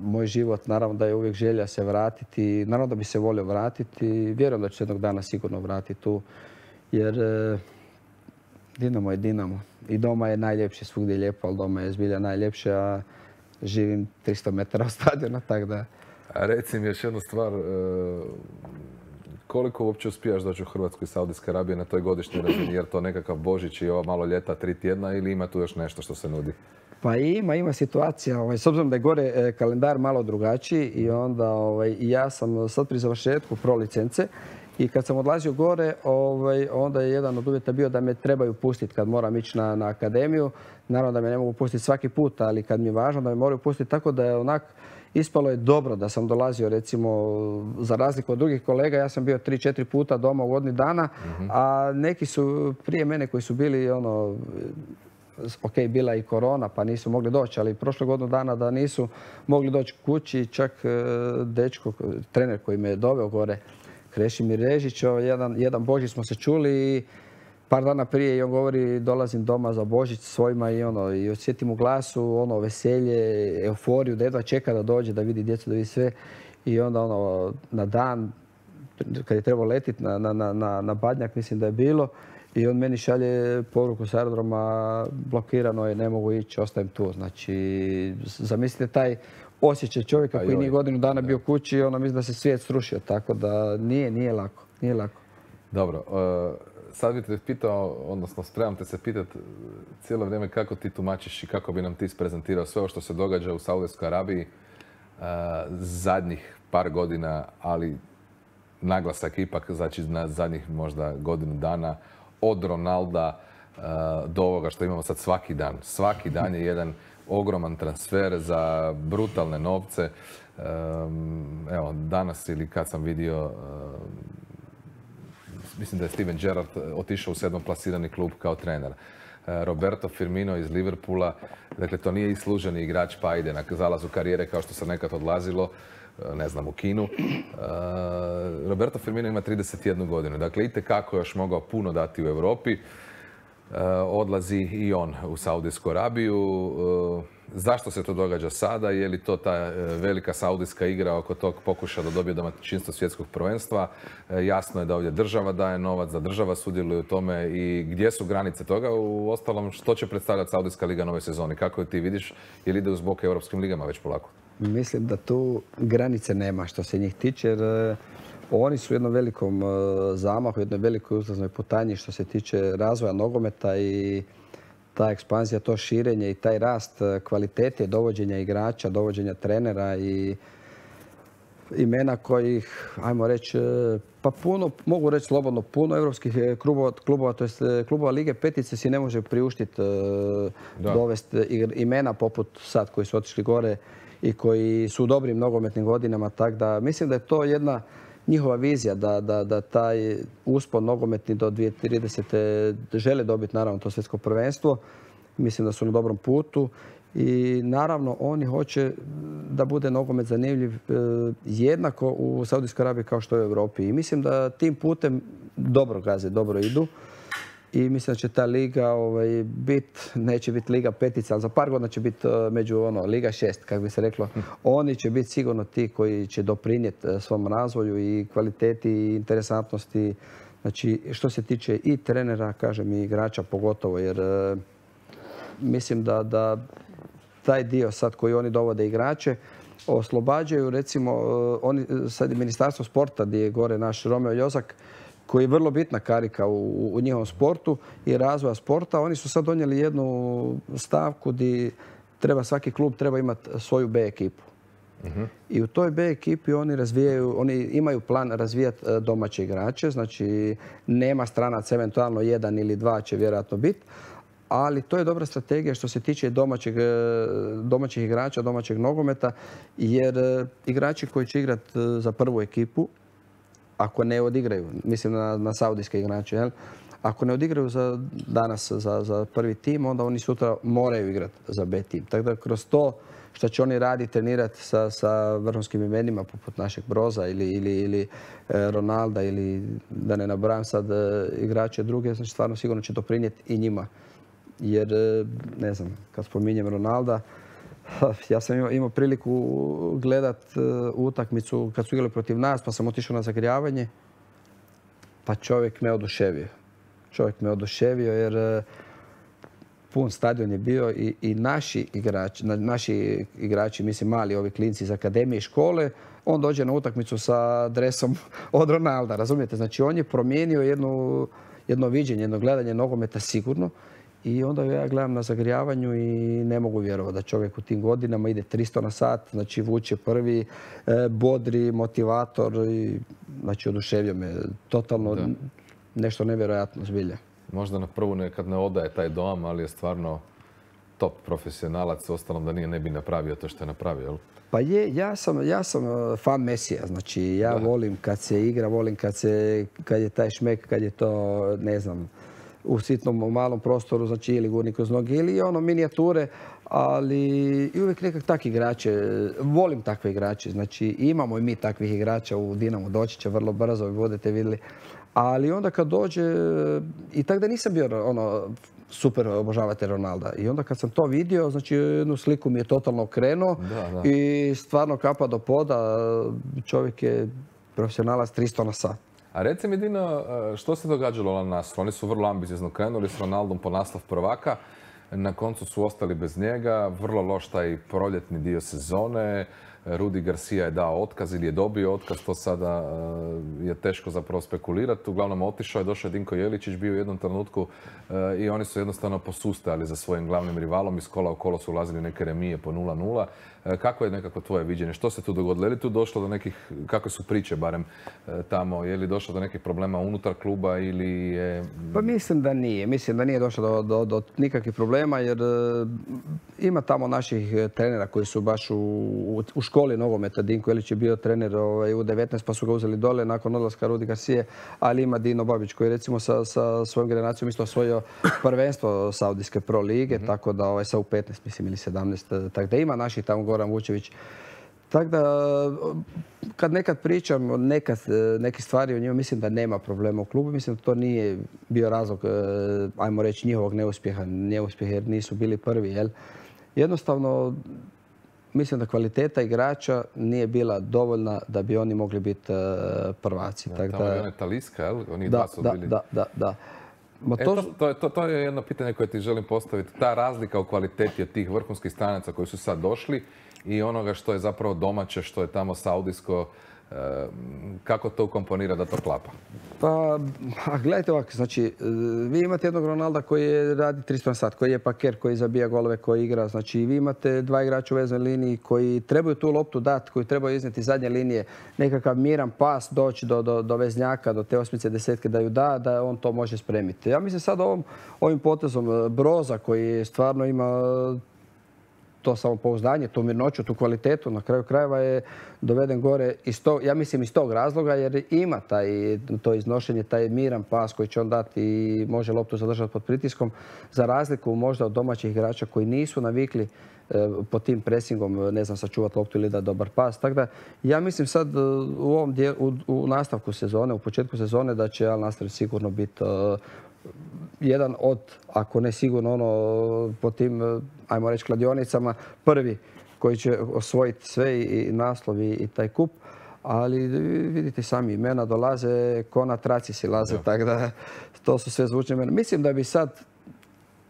moj život. Naravno da je uvijek želja se vratiti. Naravno da bi se volio vratiti. Vjerujem da ću se jednog dana sigurno vratiti tu. Jer e, Dinamo je Dinamo. I doma je najljepše, svugdje je lijepo, ali doma je zbilja najljepše, a živim 300 metara od stadiona, tako da... A reci mi još jednu stvar, e, koliko uopće uspijaš doći u Hrvatsku i Saudijske Arabije na toj godišnjoj razini? Jer to nekakav Božić i ova malo ljeta, tri tjedna ili ima tu još nešto što se nudi? Pa ima, ima situacija. Ovaj, s obzirom da je gore e, kalendar malo drugačiji i onda ovaj, ja sam sad pri završetku pro licence i kad sam odlazio gore, ovaj, onda je jedan od uvjeta bio da me trebaju pustiti kad moram ići na, na akademiju. Naravno da me ne mogu pustiti svaki put, ali kad mi je važno da me moraju pustiti tako da je onak ispalo je dobro da sam dolazio recimo za razliku od drugih kolega. Ja sam bio 3-4 puta doma u godini dana, mhm. a neki su prije mene koji su bili ono ok, bila i korona pa nisu mogli doći, ali prošle godinu dana da nisu mogli doći kući, čak e, dečko, trener koji me je doveo gore, Krešimir Režić, jedan, jedan Božić smo se čuli i par dana prije i on govori dolazim doma za Božić svojima i ono i osjetim u glasu ono veselje, euforiju, da jedva čeka da dođe, da vidi djecu, da vidi sve. I onda ono na dan kad je trebao letiti na, na, na, na Badnjak, mislim da je bilo, i on meni šalje poruku s aerodroma, blokirano je, ne mogu ići, ostajem tu. Znači, zamislite taj osjećaj čovjeka koji nije godinu dana bio kući i ono mislim da se svijet srušio, tako da nije, nije lako, nije lako. Dobro, e, sad bih te pitao, odnosno spremam te se pitati e, cijelo vrijeme kako ti tumačiš i kako bi nam ti isprezentirao sve ovo što se događa u Saudijskoj Arabiji e, zadnjih par godina, ali naglasak ipak znači na zadnjih možda godinu dana od Ronalda do ovoga što imamo sad svaki dan. Svaki dan je [laughs] jedan ogroman transfer za brutalne novce. Evo, danas ili kad sam vidio mislim da je Steven Gerrard otišao u sedmom plasirani klub kao trener. E, Roberto Firmino iz Liverpoola, dakle to nije isluženi igrač pa ide na zalazu karijere kao što se nekad odlazilo, e, ne znam, u Kinu. E, Roberto Firmino ima 31 godinu, dakle i kako još mogao puno dati u Europi. Odlazi i on u Saudijsku Arabiju Zašto se to događa sada? Je li to ta e, velika saudijska igra oko tog pokuša da dobije domaćinstvo svjetskog prvenstva? Jasno je da ovdje država daje novac, da država sudjeluje u tome i gdje su granice toga? U ostalom, što će predstavljati Saudijska liga nove sezoni? Kako ti vidiš? Je li ide uz bok europskim ligama već polako? Mislim da tu granice nema što se njih tiče, jer oni su u jednom velikom zamahu, jednoj velikoj uzlaznoj putanji što se tiče razvoja nogometa i ta ekspanzija, to širenje i taj rast e, kvalitete dovođenja igrača, dovođenja trenera i imena kojih, ajmo reći, e, pa puno, mogu reći slobodno, puno evropskih e, klubova, klubova to jest klubova Lige Petice si ne može priuštiti dovesti imena poput sad koji su otišli gore i koji su u dobrim nogometnim godinama. Tako da mislim da je to jedna njihova vizija da, da, da taj uspon nogometni do 2030. žele dobiti naravno to svjetsko prvenstvo. Mislim da su na dobrom putu i naravno oni hoće da bude nogomet zanimljiv e, jednako u Saudijskoj Arabiji kao što je u Europi. I mislim da tim putem dobro gaze, dobro idu i mislim da će ta liga ovaj, bit, neće biti liga petica, ali za par godina će biti e, među ono, liga šest, kako bi se reklo. Oni će biti sigurno ti koji će doprinijeti e, svom razvoju i kvaliteti i interesantnosti. Znači, što se tiče i trenera, kažem, i igrača pogotovo, jer e, mislim da, da taj dio sad koji oni dovode igrače, oslobađaju recimo, oni, sad je ministarstvo sporta gdje je gore naš Romeo Jozak, koji je vrlo bitna karika u, u njihovom sportu i razvoja sporta. Oni su sad donijeli jednu stavku gdje treba svaki klub treba imati svoju B ekipu. Mhm. I u toj B ekipi oni razvijaju, oni imaju plan razvijati e, domaće igrače, znači nema stranaca, eventualno jedan ili dva će vjerojatno biti, ali to je dobra strategija što se tiče domaćeg, e, domaćih igrača, domaćeg nogometa, jer e, igrači koji će igrati za prvu ekipu, ako ne odigraju, mislim na, na saudijske igrače, jel? ako ne odigraju za danas za, za prvi tim, onda oni sutra moraju igrati za B tim. Tako da kroz to što će oni raditi, trenirati sa, sa vrhunskim imenima poput našeg Broza ili, ili, ili Ronalda ili da ne nabrajam sad igrače druge, znači stvarno sigurno će doprinijeti i njima jer, e, ne znam, kad spominjem Ronalda, [laughs] ja sam imao, priliku gledat e, utakmicu kad su igrali protiv nas, pa sam otišao na zagrijavanje, pa čovjek me oduševio. Čovjek me oduševio jer e, pun stadion je bio i, i naši igrači, naši igrači, mislim mali ovi klinci iz akademije i škole, on dođe na utakmicu sa dresom [laughs] od Ronalda, razumijete? Znači on je promijenio jednu, jedno viđenje, jedno gledanje nogometa sigurno i onda ja gledam na zagrijavanju i ne mogu vjerovati da čovjek u tim godinama ide 300 na sat, znači vuče prvi, e, bodri, motivator i znači oduševio me totalno nešto nevjerojatno zbilja. Možda na prvu nekad ne odaje taj dom, ali je stvarno top profesionalac, ostalom da nije ne bi napravio to što je napravio, Pa je, ja sam, ja sam e, fan Mesija, znači ja volim kad se igra, volim kad, se, kad je taj šmek, kad je to, ne znam, u sitnom malom prostoru, znači ili gurni kroz noge ili ono minijature, ali i uvijek nekak takvi igrače, volim takve igrače, znači imamo i mi takvih igrača u Dinamo, doći će vrlo brzo, vi budete vidjeli, ali onda kad dođe, i tako da nisam bio ono, super obožavate Ronalda. I onda kad sam to vidio, znači jednu sliku mi je totalno okrenuo i stvarno kapa do poda, čovjek je profesionalac 300 na sat. A reci mi, Dino, e, što se događalo na nas? Oni su vrlo ambiciozno krenuli s Ronaldom po nastav prvaka. Na koncu su ostali bez njega. Vrlo loš taj proljetni dio sezone. Rudi Garcia je dao otkaz ili je dobio otkaz, to sada e, je teško zapravo spekulirati. Uglavnom otišao je, došao Dinko Jeličić, bio u jednom trenutku e, i oni su jednostavno posustajali za svojim glavnim rivalom. Iz kola u kolo su ulazili neke remije po 0-0. E, kako je nekako tvoje viđenje? Što se tu dogodilo? Je li tu došlo do nekih, kakve su priče barem tamo? Je li došlo do nekih problema unutar kluba ili je... Pa mislim da nije. Mislim da nije došlo do, do, nikakvih problema jer ima tamo naših trenera koji su baš u školi nogometa. Dinko Elić je bio trener ovaj, u 19 pa su ga uzeli dole nakon odlaska Rudi Garcije, ali ima Dino Babić koji recimo sa, sa svojom generacijom isto osvojio prvenstvo Saudijske pro lige, mhm. tako da ovaj, sa u 15 mislim ili 17. Tako da ima naših tamo Goran Vučević. Tako da, kad nekad pričam nekad, neke stvari o njima, mislim da nema problema u klubu. Mislim da to nije bio razlog, eh, ajmo reći, njihovog neuspjeha, neuspjeha jer nisu bili prvi. Jel? Jednostavno, mislim da kvaliteta igrača nije bila dovoljna da bi oni mogli biti e, prvaci. Da, tamo je Taliska, jel? Oni da, su da, bili... Da, da, da. E, to... To, to, to, je jedno pitanje koje ti želim postaviti. Ta razlika u kvaliteti od tih vrhunskih stranaca koji su sad došli i onoga što je zapravo domaće, što je tamo saudijsko, kako to ukomponira da to klapa? Pa, gledajte ovako, znači, e, vi imate jednog Ronalda koji radi 300 na sat, koji je paker, koji zabija golove, koji igra. Znači, vi imate dva igrača u veznoj liniji koji trebaju tu loptu dati, koji trebaju izneti zadnje linije, nekakav miran pas, doći do, do, do veznjaka, do te osmice, desetke, da ju da, da on to može spremiti. Ja mislim sad ovom, ovim potezom e, Broza koji stvarno ima to samopouzdanje, tu mirnoću, tu kvalitetu na kraju krajeva je doveden gore iz tog, ja mislim iz tog razloga jer ima taj, to iznošenje, taj miran pas koji će on dati i može loptu zadržati pod pritiskom za razliku možda od domaćih igrača koji nisu navikli e, pod tim presingom, ne znam, sačuvati loptu ili da dobar pas. Tako da, ja mislim sad e, u ovom dijelu, u, nastavku sezone, u početku sezone da će Al Naster sigurno biti e, jedan od, ako ne sigurno ono, po tim, eh, ajmo reći, kladionicama, prvi koji će osvojiti sve i naslov i taj kup. Ali vidite sami, imena dolaze, ko na traci si laze, tako da to su sve zvučne imena. Mislim da bi sad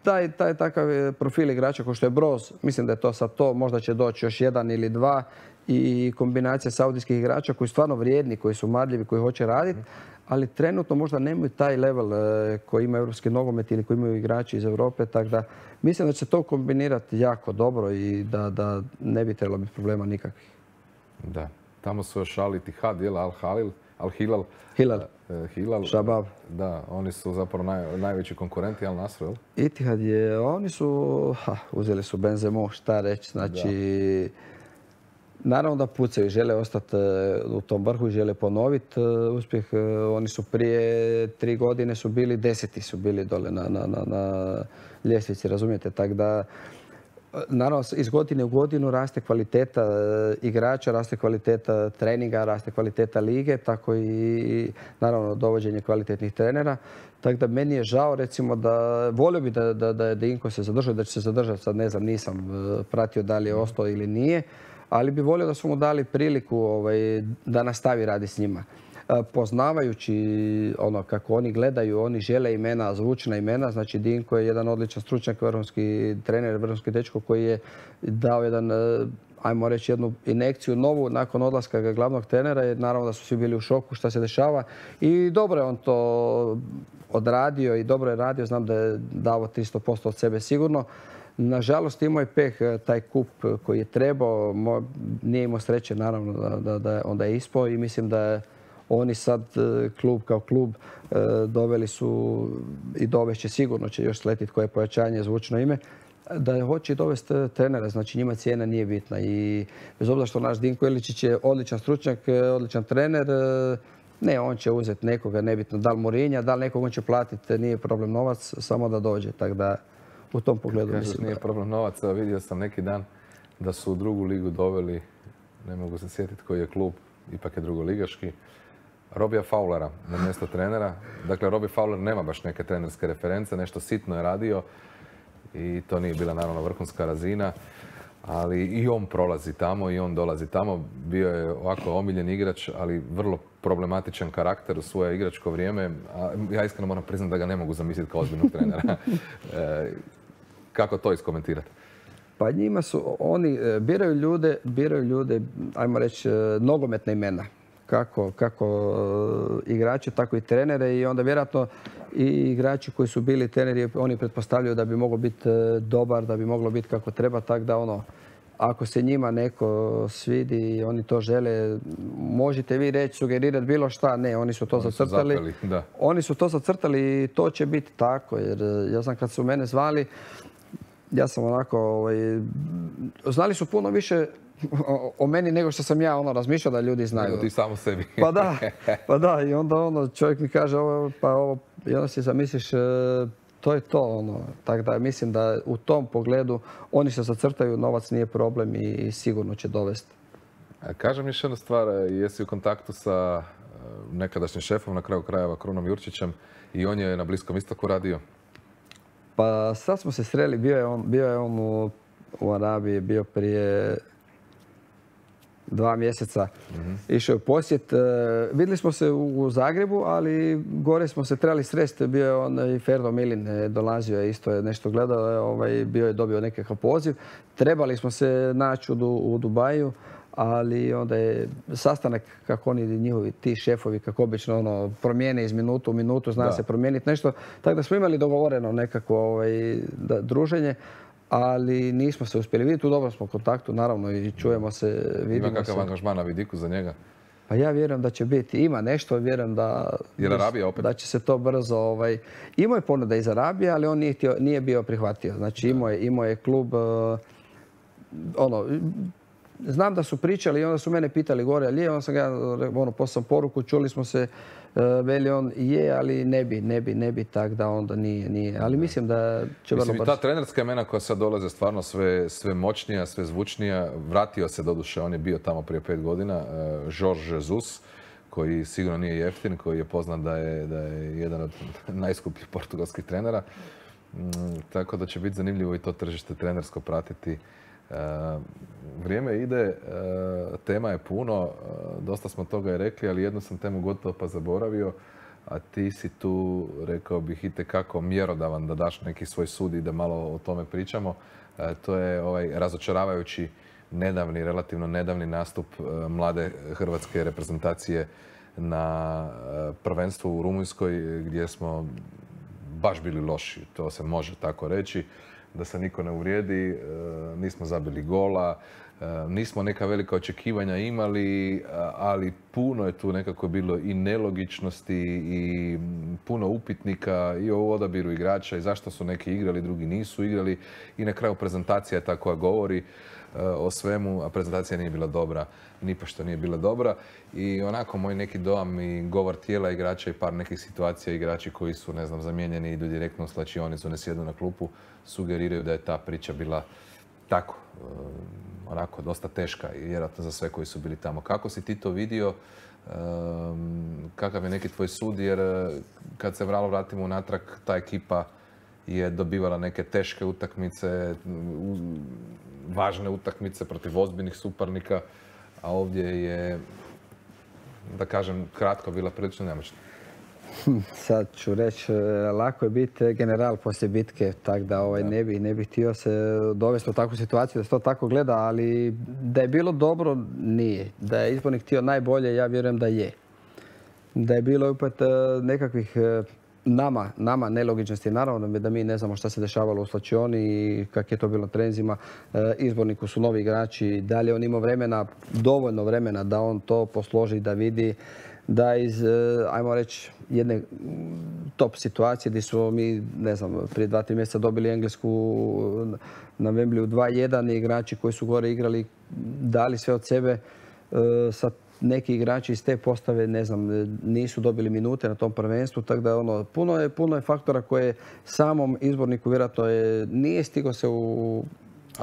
taj, taj takav eh, profil igrača kao što je Broz, mislim da je to sad to, možda će doći još jedan ili dva i kombinacija saudijskih igrača koji su stvarno vrijedni, koji su marljivi, koji hoće raditi, ali trenutno možda nemaju taj level e, koji ima evropski nogomet ili koji imaju igrači iz Europe, tako da mislim da će to kombinirati jako dobro i da, da ne bi trebalo biti problema nikakvih. Da, tamo su još Ali Tihad, Al Halil, Al Hilal. Hilal. E, Hilal. Shabab. Da, oni su zapravo naj, najveći konkurenti Al Nasru, jel? Itihad je, oni su, ha, uzeli su Benzemu, šta reći, znači, naravno da pucaju, žele ostati e, u tom vrhu i žele ponoviti e, uspjeh. E, Oni su prije tri godine su bili deseti, su bili dole na, na, na, na ljestvici, razumijete, tako da, Naravno, iz godine u godinu raste kvaliteta igrača, raste kvaliteta treninga, raste kvaliteta lige, tako i naravno dovođenje kvalitetnih trenera. Tako da meni je žao recimo da volio bi da, da, da je Dinko se zadržao, da će se zadržati, sad ne znam, nisam pratio da li je ostao ili nije, ali bi volio da smo mu dali priliku ovaj, da nastavi radi s njima. E, poznavajući ono kako oni gledaju, oni žele imena, zvučna imena. Znači Dinko je jedan odličan stručnjak, vrhunski trener, vrhunski dečko koji je dao jedan e, ajmo reći jednu inekciju novu nakon odlaska glavnog trenera jer naravno da su svi bili u šoku šta se dešava i dobro je on to odradio i dobro je radio, znam da je dao 300% od sebe sigurno. Nažalost imao je peh e, taj kup koji je trebao, nije imao sreće naravno da, da, onda je ispao i mislim da je oni sad, e, klub kao klub, e, doveli su i dovešće sigurno će još sletiti koje pojačanje, zvučno ime, da hoće dovesti trenera, znači njima cijena nije bitna i bez obzira što naš Dinko Iličić je odličan stručnjak, e, odličan trener, ne, on će uzeti nekoga, nebitno, da li Murinja, da li nekog on će platiti, nije problem novac, samo da dođe, tako da u tom pogledu mislim Nije problem novac, vidio sam neki dan da su u drugu ligu doveli, ne mogu se sjetiti koji je klub, ipak je drugoligaški, Robija Fowlera na mjesto trenera. Dakle, Robbie Fowler nema baš neke trenerske reference, nešto sitno je radio i to nije bila naravno vrhunska razina. Ali i on prolazi tamo i on dolazi tamo. Bio je ovako omiljen igrač, ali vrlo problematičan karakter u svoje igračko vrijeme. A ja iskreno moram priznati da ga ne mogu zamisliti kao ozbiljnog trenera. [laughs] Kako to iskomentirati? Pa njima su, oni e, biraju ljude, biraju ljude, ajmo reći, e, nogometna imena kako, kako e, igrače, tako i trenere i onda vjerojatno i igrači koji su bili treneri, oni pretpostavljaju da bi moglo biti dobar, da bi moglo biti kako treba, tako da ono, ako se njima neko svidi i oni to žele, možete vi reći, sugerirati bilo šta, ne, oni su to zacrtali. Oni su to zacrtali i to će biti tako, jer ja znam kad su mene zvali, ja sam onako, ovaj, znali su puno više o, meni nego što sam ja ono razmišljao da ljudi znaju. Nego ti samo sebi. pa da, [laughs] pa da i onda ono čovjek mi kaže ovo, pa ovo, i onda si zamisliš e, to je to ono. Tako da mislim da u tom pogledu oni se zacrtaju, novac nije problem i, sigurno će dovesti. Kažem još jednu stvar, e, jesi u kontaktu sa e, nekadašnjim šefom na kraju krajeva Krunom Jurčićem i on je na Bliskom istoku radio? Pa sad smo se sreli, bio je on, bio je on u, u Arabiji, bio prije dva mjeseca išao je u posjet. E, vidjeli smo se u Zagrebu, ali gore smo se trebali sresti. Bio je on i Ferdo Milin, e, dolazio je isto je nešto gledao, ovaj, bio je dobio nekakav poziv. Trebali smo se naći u, Dubaju, ali onda je sastanak kako oni njihovi ti šefovi kako obično ono promijene iz minutu u minutu zna se promijeniti nešto tako da smo imali dogovoreno nekako ovaj, druženje ali nismo se uspjeli vidjeti. U dobrom smo kontaktu, naravno, i čujemo se, vidimo Ima kakav angažman na vidiku za njega? Pa ja vjerujem da će biti. Ima nešto, vjerujem da... Jer Arabija opet? Da će se to brzo... Ovaj... Imao je ponuda iz Arabije, ali on nije, nije bio prihvatio. Znači imao je, imao je klub... Uh, ono, znam da su pričali i onda su mene pitali gore, ali je, onda sam ga, ono, poslao poruku, čuli smo se, E, veli on je, ali ne bi, ne bi, ne bi tak da onda nije, nije. Ali mislim da će vrlo brzo. ta trenerska imena koja sad dolaze stvarno sve, sve moćnija, sve zvučnija. Vratio se doduše, on je bio tamo prije pet godina, e, George Jesus koji sigurno nije jeftin, koji je poznat da je, da je jedan od [laughs] najskupljih portugalskih trenera. Mm, tako da će biti zanimljivo i to tržište trenersko pratiti Vrijeme ide, e, tema je puno, e, dosta smo toga i rekli, ali jednu sam temu gotovo pa zaboravio, a ti si tu, rekao bih, i kako mjerodavan da daš neki svoj sud i da malo o tome pričamo. To je ovaj razočaravajući nedavni, relativno nedavni nastup mlade hrvatske reprezentacije na prvenstvu u Rumunjskoj gdje smo baš bili loši, to se može tako reći da se niko ne uvrijedi, nismo zabili gola, nismo neka velika očekivanja imali, ali puno je tu nekako bilo i nelogičnosti i puno upitnika i o odabiru igrača i zašto su neki igrali, drugi nisu igrali i na kraju prezentacija je ta koja govori o svemu, a prezentacija nije bila dobra, ni što nije bila dobra. I onako moj neki dojam i govor tijela igrača i par nekih situacija igrači koji su, ne znam, zamijenjeni i idu direktno u slačionicu, ne sjedu na klupu, sugeriraju da je ta priča bila tako, onako dosta teška i vjerojatno za sve koji su bili tamo. Kako si ti to vidio? kakav je neki tvoj sud? Jer e, kad se vralo vratimo unatrag, ta ekipa je dobivala neke teške utakmice, važne utakmice protiv ozbiljnih suparnika, a ovdje je, da kažem, kratko bila prilično nemoćna. [laughs] Sad ću reći, e, lako je biti general poslije bitke, tako da ovaj, ne, bi, ne bi htio se dovesti u takvu situaciju da se to tako gleda, ali da je bilo dobro, nije. Da je izbornik htio najbolje, ja vjerujem da je. Da je bilo opet e, nekakvih e, nama, nama nelogičnosti, naravno da mi ne znamo šta se dešavalo u slačioni i kak je to bilo trenzima. Izborniku su novi igrači, dalje on ima vremena, dovoljno vremena da on to posloži, da vidi da iz, ajmo reći, jedne top situacije gdje smo mi, ne znam, prije dva, tri mjeseca dobili Englesku na Wembleyu 2-1 i igrači koji su gore igrali dali sve od sebe. E, sad neki igrači iz te postave, ne znam, nisu dobili minute na tom prvenstvu, tako da ono, puno je, puno je faktora koje samom izborniku vjerojatno je, nije stigo se u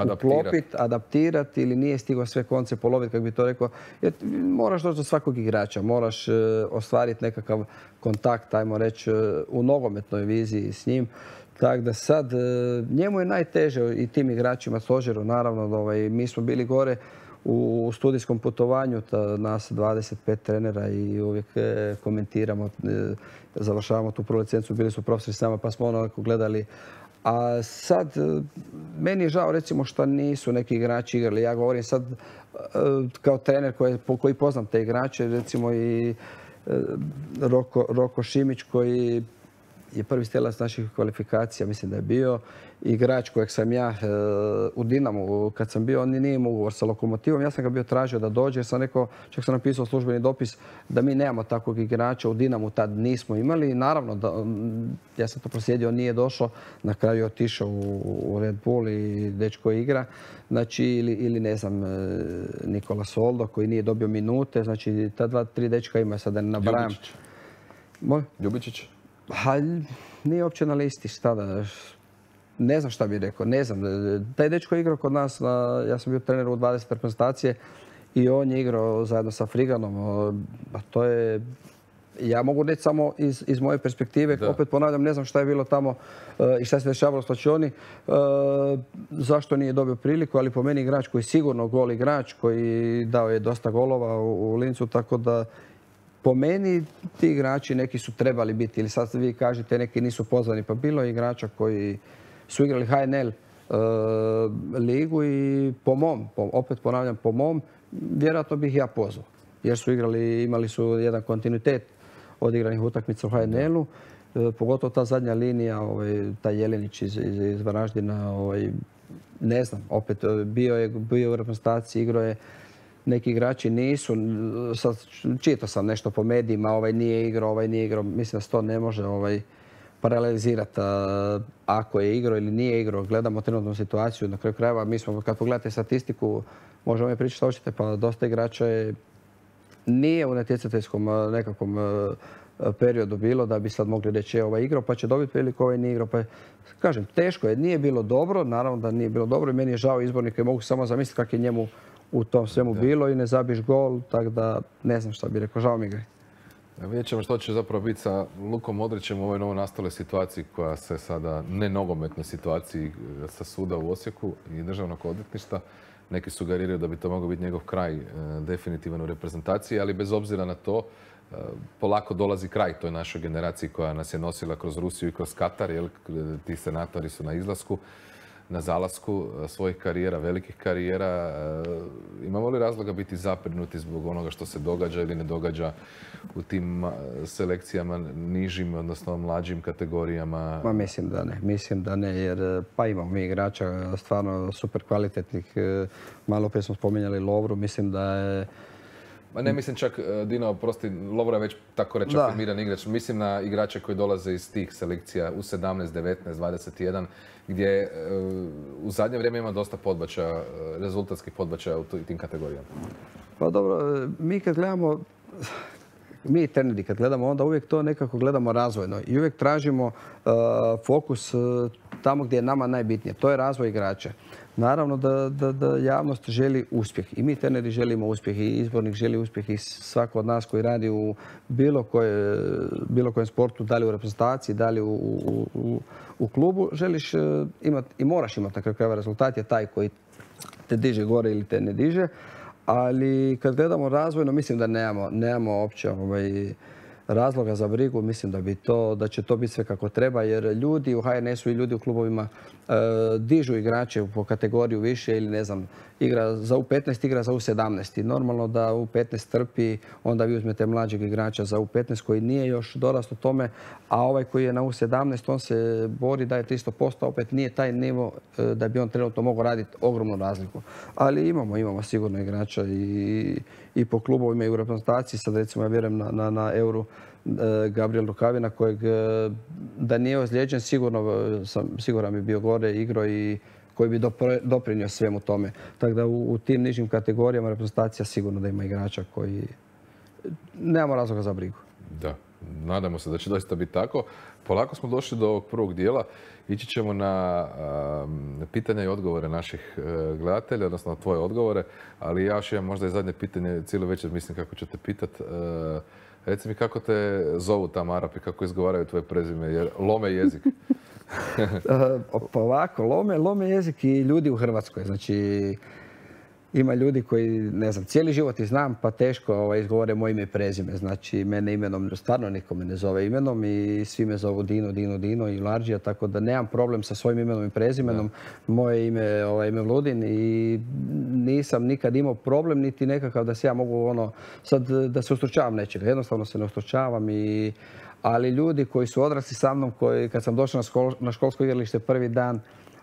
uklopiti, adaptirati ili nije stigao sve konce poloviti, kako bi to rekao. Jer moraš doći do svakog igrača, moraš e, ostvariti nekakav kontakt, ajmo reći, e, u nogometnoj viziji s njim. Tako da sad, e, njemu je najteže i tim igračima stožeru, naravno, ovaj, mi smo bili gore u studijskom putovanju, nas 25 trenera i uvijek komentiramo, završavamo tu prvu licencu, bili su profesori s nama pa smo ono gledali a sad, e, meni je žao recimo što nisu neki igrači igrali. Ja govorim sad e, kao trener koji, poznam te igrače, recimo i e, Roko, Roko Šimić koji je prvi stelac naših kvalifikacija, mislim da je bio. Igrač kojeg sam ja e, u Dinamu, kad sam bio, on nije imao ugovor sa Lokomotivom. Ja sam ga bio tražio da dođe, jer sam rekao, čak sam napisao službeni dopis, da mi nemamo takvog igrača. U Dinamu tad nismo imali. Naravno, da, ja sam to prosjedio, nije došao. Na kraju je otišao u, Red Bull i dečko igra. Znači, ili, ili ne znam, e, Nikola Soldo koji nije dobio minute. Znači, ta dva, tri dečka ima sad da ne nabrajam. Ljubičić. Ljubičić. Ha, nije uopće na listi, šta da... Ne znam šta bih rekao, ne znam. Taj dečko je igrao kod nas, ja sam bio trener u 20 reprezentacije i on je igrao zajedno sa Friganom. A to je ja mogu reći samo iz, iz moje perspektive, opet ponavljam, ne znam šta je bilo tamo e, i šta se dešavalo u Slačioni, e, zašto nije dobio priliku, ali po meni igrač koji je sigurno gol igrač, koji dao je dosta golova u, u Lincu, tako da po meni ti igrači neki su trebali biti, ili sad vi kažete neki nisu pozvani, pa bilo je igrača koji su igrali HNL e, ligu i po mom, opet ponavljam po mom, vjerojatno bih ja pozvao. Jer su igrali, imali su jedan kontinuitet odigranih utakmica u HNL-u. E, pogotovo ta zadnja linija, ovaj, taj Jelenić iz, iz, Varaždina, ovaj, ne znam, opet bio je bio u reprezentaciji, igrao je neki igrači nisu, sad čitao sam nešto po medijima, ovaj nije igrao, ovaj nije igrao, mislim da se to ne može ovaj, paralelizirati ako je igrao ili nije igrao. Gledamo trenutnu situaciju, na kraju krajeva mi smo, kad pogledate statistiku, možemo je pričati što hoćete, pa dosta igrača je nije u natjecateljskom nekakvom periodu bilo da bi sad mogli reći je ovaj igrao pa će dobiti priliku, ovaj nije igrao. Pa kažem, teško je, nije bilo dobro, naravno da nije bilo dobro i meni je žao izbornika i mogu samo zamisliti kak je njemu u tom svemu bilo i ne zabiš gol, tako da ne znam šta bi rekao, žao mi ga. Vidjet ćemo što će zapravo biti sa Lukom Modrićem u ovoj novo nastale situaciji koja se sada, ne nogometnoj situaciji e, sa suda u Osijeku i državnog odvjetništva. Neki sugeriraju da bi to mogao biti njegov kraj e, definitivan u reprezentaciji, ali bez obzira na to, e, polako dolazi kraj toj našoj generaciji koja nas je nosila kroz Rusiju i kroz Katar, jer ti senatori su na izlasku. Na zalasku e, svojih karijera, velikih karijera. E, imamo li razloga biti zaprinuti zbog onoga što se događa ili ne događa u tim selekcijama nižim, odnosno mlađim kategorijama? Ma mislim da ne. Mislim da ne, jer pa imamo mi igrača stvarno super kvalitetnih. Malo prije smo spominjali Lovru, mislim da je Ma ne mislim čak, e, Dino, prosti, Lovro je već tako reći afirmiran igrač. Mislim na igrače koji dolaze iz tih selekcija u 17, 19, 21, gdje e, u zadnje vrijeme ima dosta podbačaja, e, rezultatskih podbačaja u tim kategorijama. Pa dobro, mi kad gledamo, mi treneri kad gledamo, onda uvijek to nekako gledamo razvojno i uvijek tražimo fokus tamo gdje je nama najbitnije. To je razvoj igrača. Naravno da, da, da javnost želi uspjeh i mi treneri želimo uspjeh i izbornik želi uspjeh i svako od nas koji radi u bilo, koje, bilo kojem sportu, da li u reprezentaciji, da li u, u, u klubu, želiš e, imati i moraš imati na kraju rezultat je taj koji te diže gore ili te ne diže. Ali kad gledamo razvojno, mislim da nemamo, nemamo opće ovaj, razloga za brigu. Mislim da bi to, da će to biti sve kako treba jer ljudi u HNS-u i ljudi u klubovima e, dižu igrače po kategoriju više ili ne znam, igra za U15, igra za U17. I normalno da U15 trpi, onda vi uzmete mlađeg igrača za U15 koji nije još dorasto tome, a ovaj koji je na U17, on se bori da je 300%, opet nije taj nivo e, da bi on trenutno mogao raditi ogromnu razliku. Ali imamo, imamo sigurno igrača i, po klubovima i u reprezentaciji. Sad recimo ja vjerujem na, na, na e, Gabriel Rukavina kojeg e, da nije ozlijeđen sigurno sam, siguran bi bio gore igro i koji bi doprinio svemu tome. Tako da u, tim nižim kategorijama reprezentacija sigurno da ima igrača koji nemamo razloga za brigu. Da, nadamo se da će doista biti tako. Polako smo došli do ovog prvog dijela. Ići ćemo na pitanja i odgovore naših e, gledatelja, odnosno na tvoje odgovore. Ali ja još imam možda i zadnje pitanje, cijelu večer mislim kako ću te pitat. E, reci mi kako te zovu tamo Arapi, kako izgovaraju tvoje prezime, jer lome jezik. [laughs] pa ovako, lome, lome jezik i ljudi u Hrvatskoj. Znači, ima ljudi koji, ne znam, cijeli život ih znam, pa teško ovaj, izgovore moje ime i prezime. Znači, mene imenom, stvarno niko me ne zove imenom i svi me zovu Dino, Dino, Dino i Larđija, tako da nemam problem sa svojim imenom i prezimenom. Moje ime ovaj, ime Vludin i nisam nikad imao problem, niti nekakav da se ja mogu ono, sad da se ustručavam nečega. Jednostavno se ne ustručavam i ali ljudi koji su odrasli sa mnom, koji kad sam došao na, na školsko igralište prvi dan,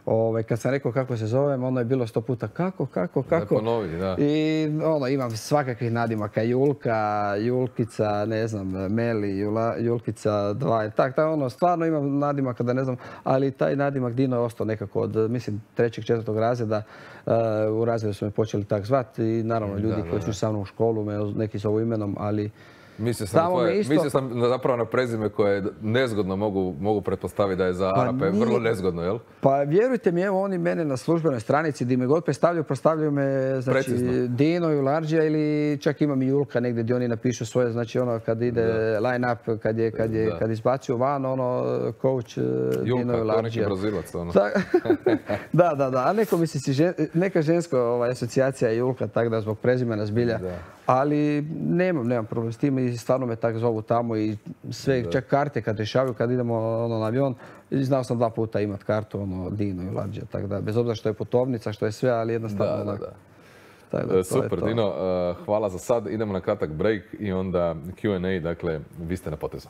Ovaj, kad sam rekao kako se zovem, ono je bilo sto puta kako, kako, kako. Ponovi, da. I ono, imam svakakvih nadimaka. Julka, Julkica, ne znam, Meli, Julkica, dva. Tak, tak, ono, stvarno imam nadimaka da ne znam, ali taj nadimak Dino je ostao nekako od, mislim, trećeg, četvrtog razreda. Uh, u razredu su me počeli tak zvati i naravno ljudi koji su sa mnom u školu me neki zovu imenom, ali Mislio sam, tvoje, sam zapravo na prezime koje nezgodno mogu, mogu pretpostaviti da je za pa Arape. Vrlo nezgodno, jel? Pa vjerujte mi, evo oni mene na službenoj stranici gdje me god predstavljaju, predstavljaju me znači, Dino i Larđija ili čak imam i Julka negdje gdje oni napišu svoje, znači ono kad ide line up, kad je, kad je, kad izbacuju van, ono, coach Julka, Dino i Larđija. Julka, brazilac, ono. [laughs] da, da, da, a neko misli, neka ženska ovaj, asocijacija je Julka, tako da zbog prezimena zbilja. Ali nemam, nemam problem s tim i stvarno me tako zovu tamo i sve, čak karte kad rješavaju, kad idemo ono, na avion, znao sam dva puta imat kartu, ono, Dino i Lađa, tako da, bez obzira što je putovnica, što je sve, ali jednostavno... Da, da, e, Super, Dino, e, hvala za sad. Idemo na kratak break i onda Q&A, dakle, vi ste na potezu.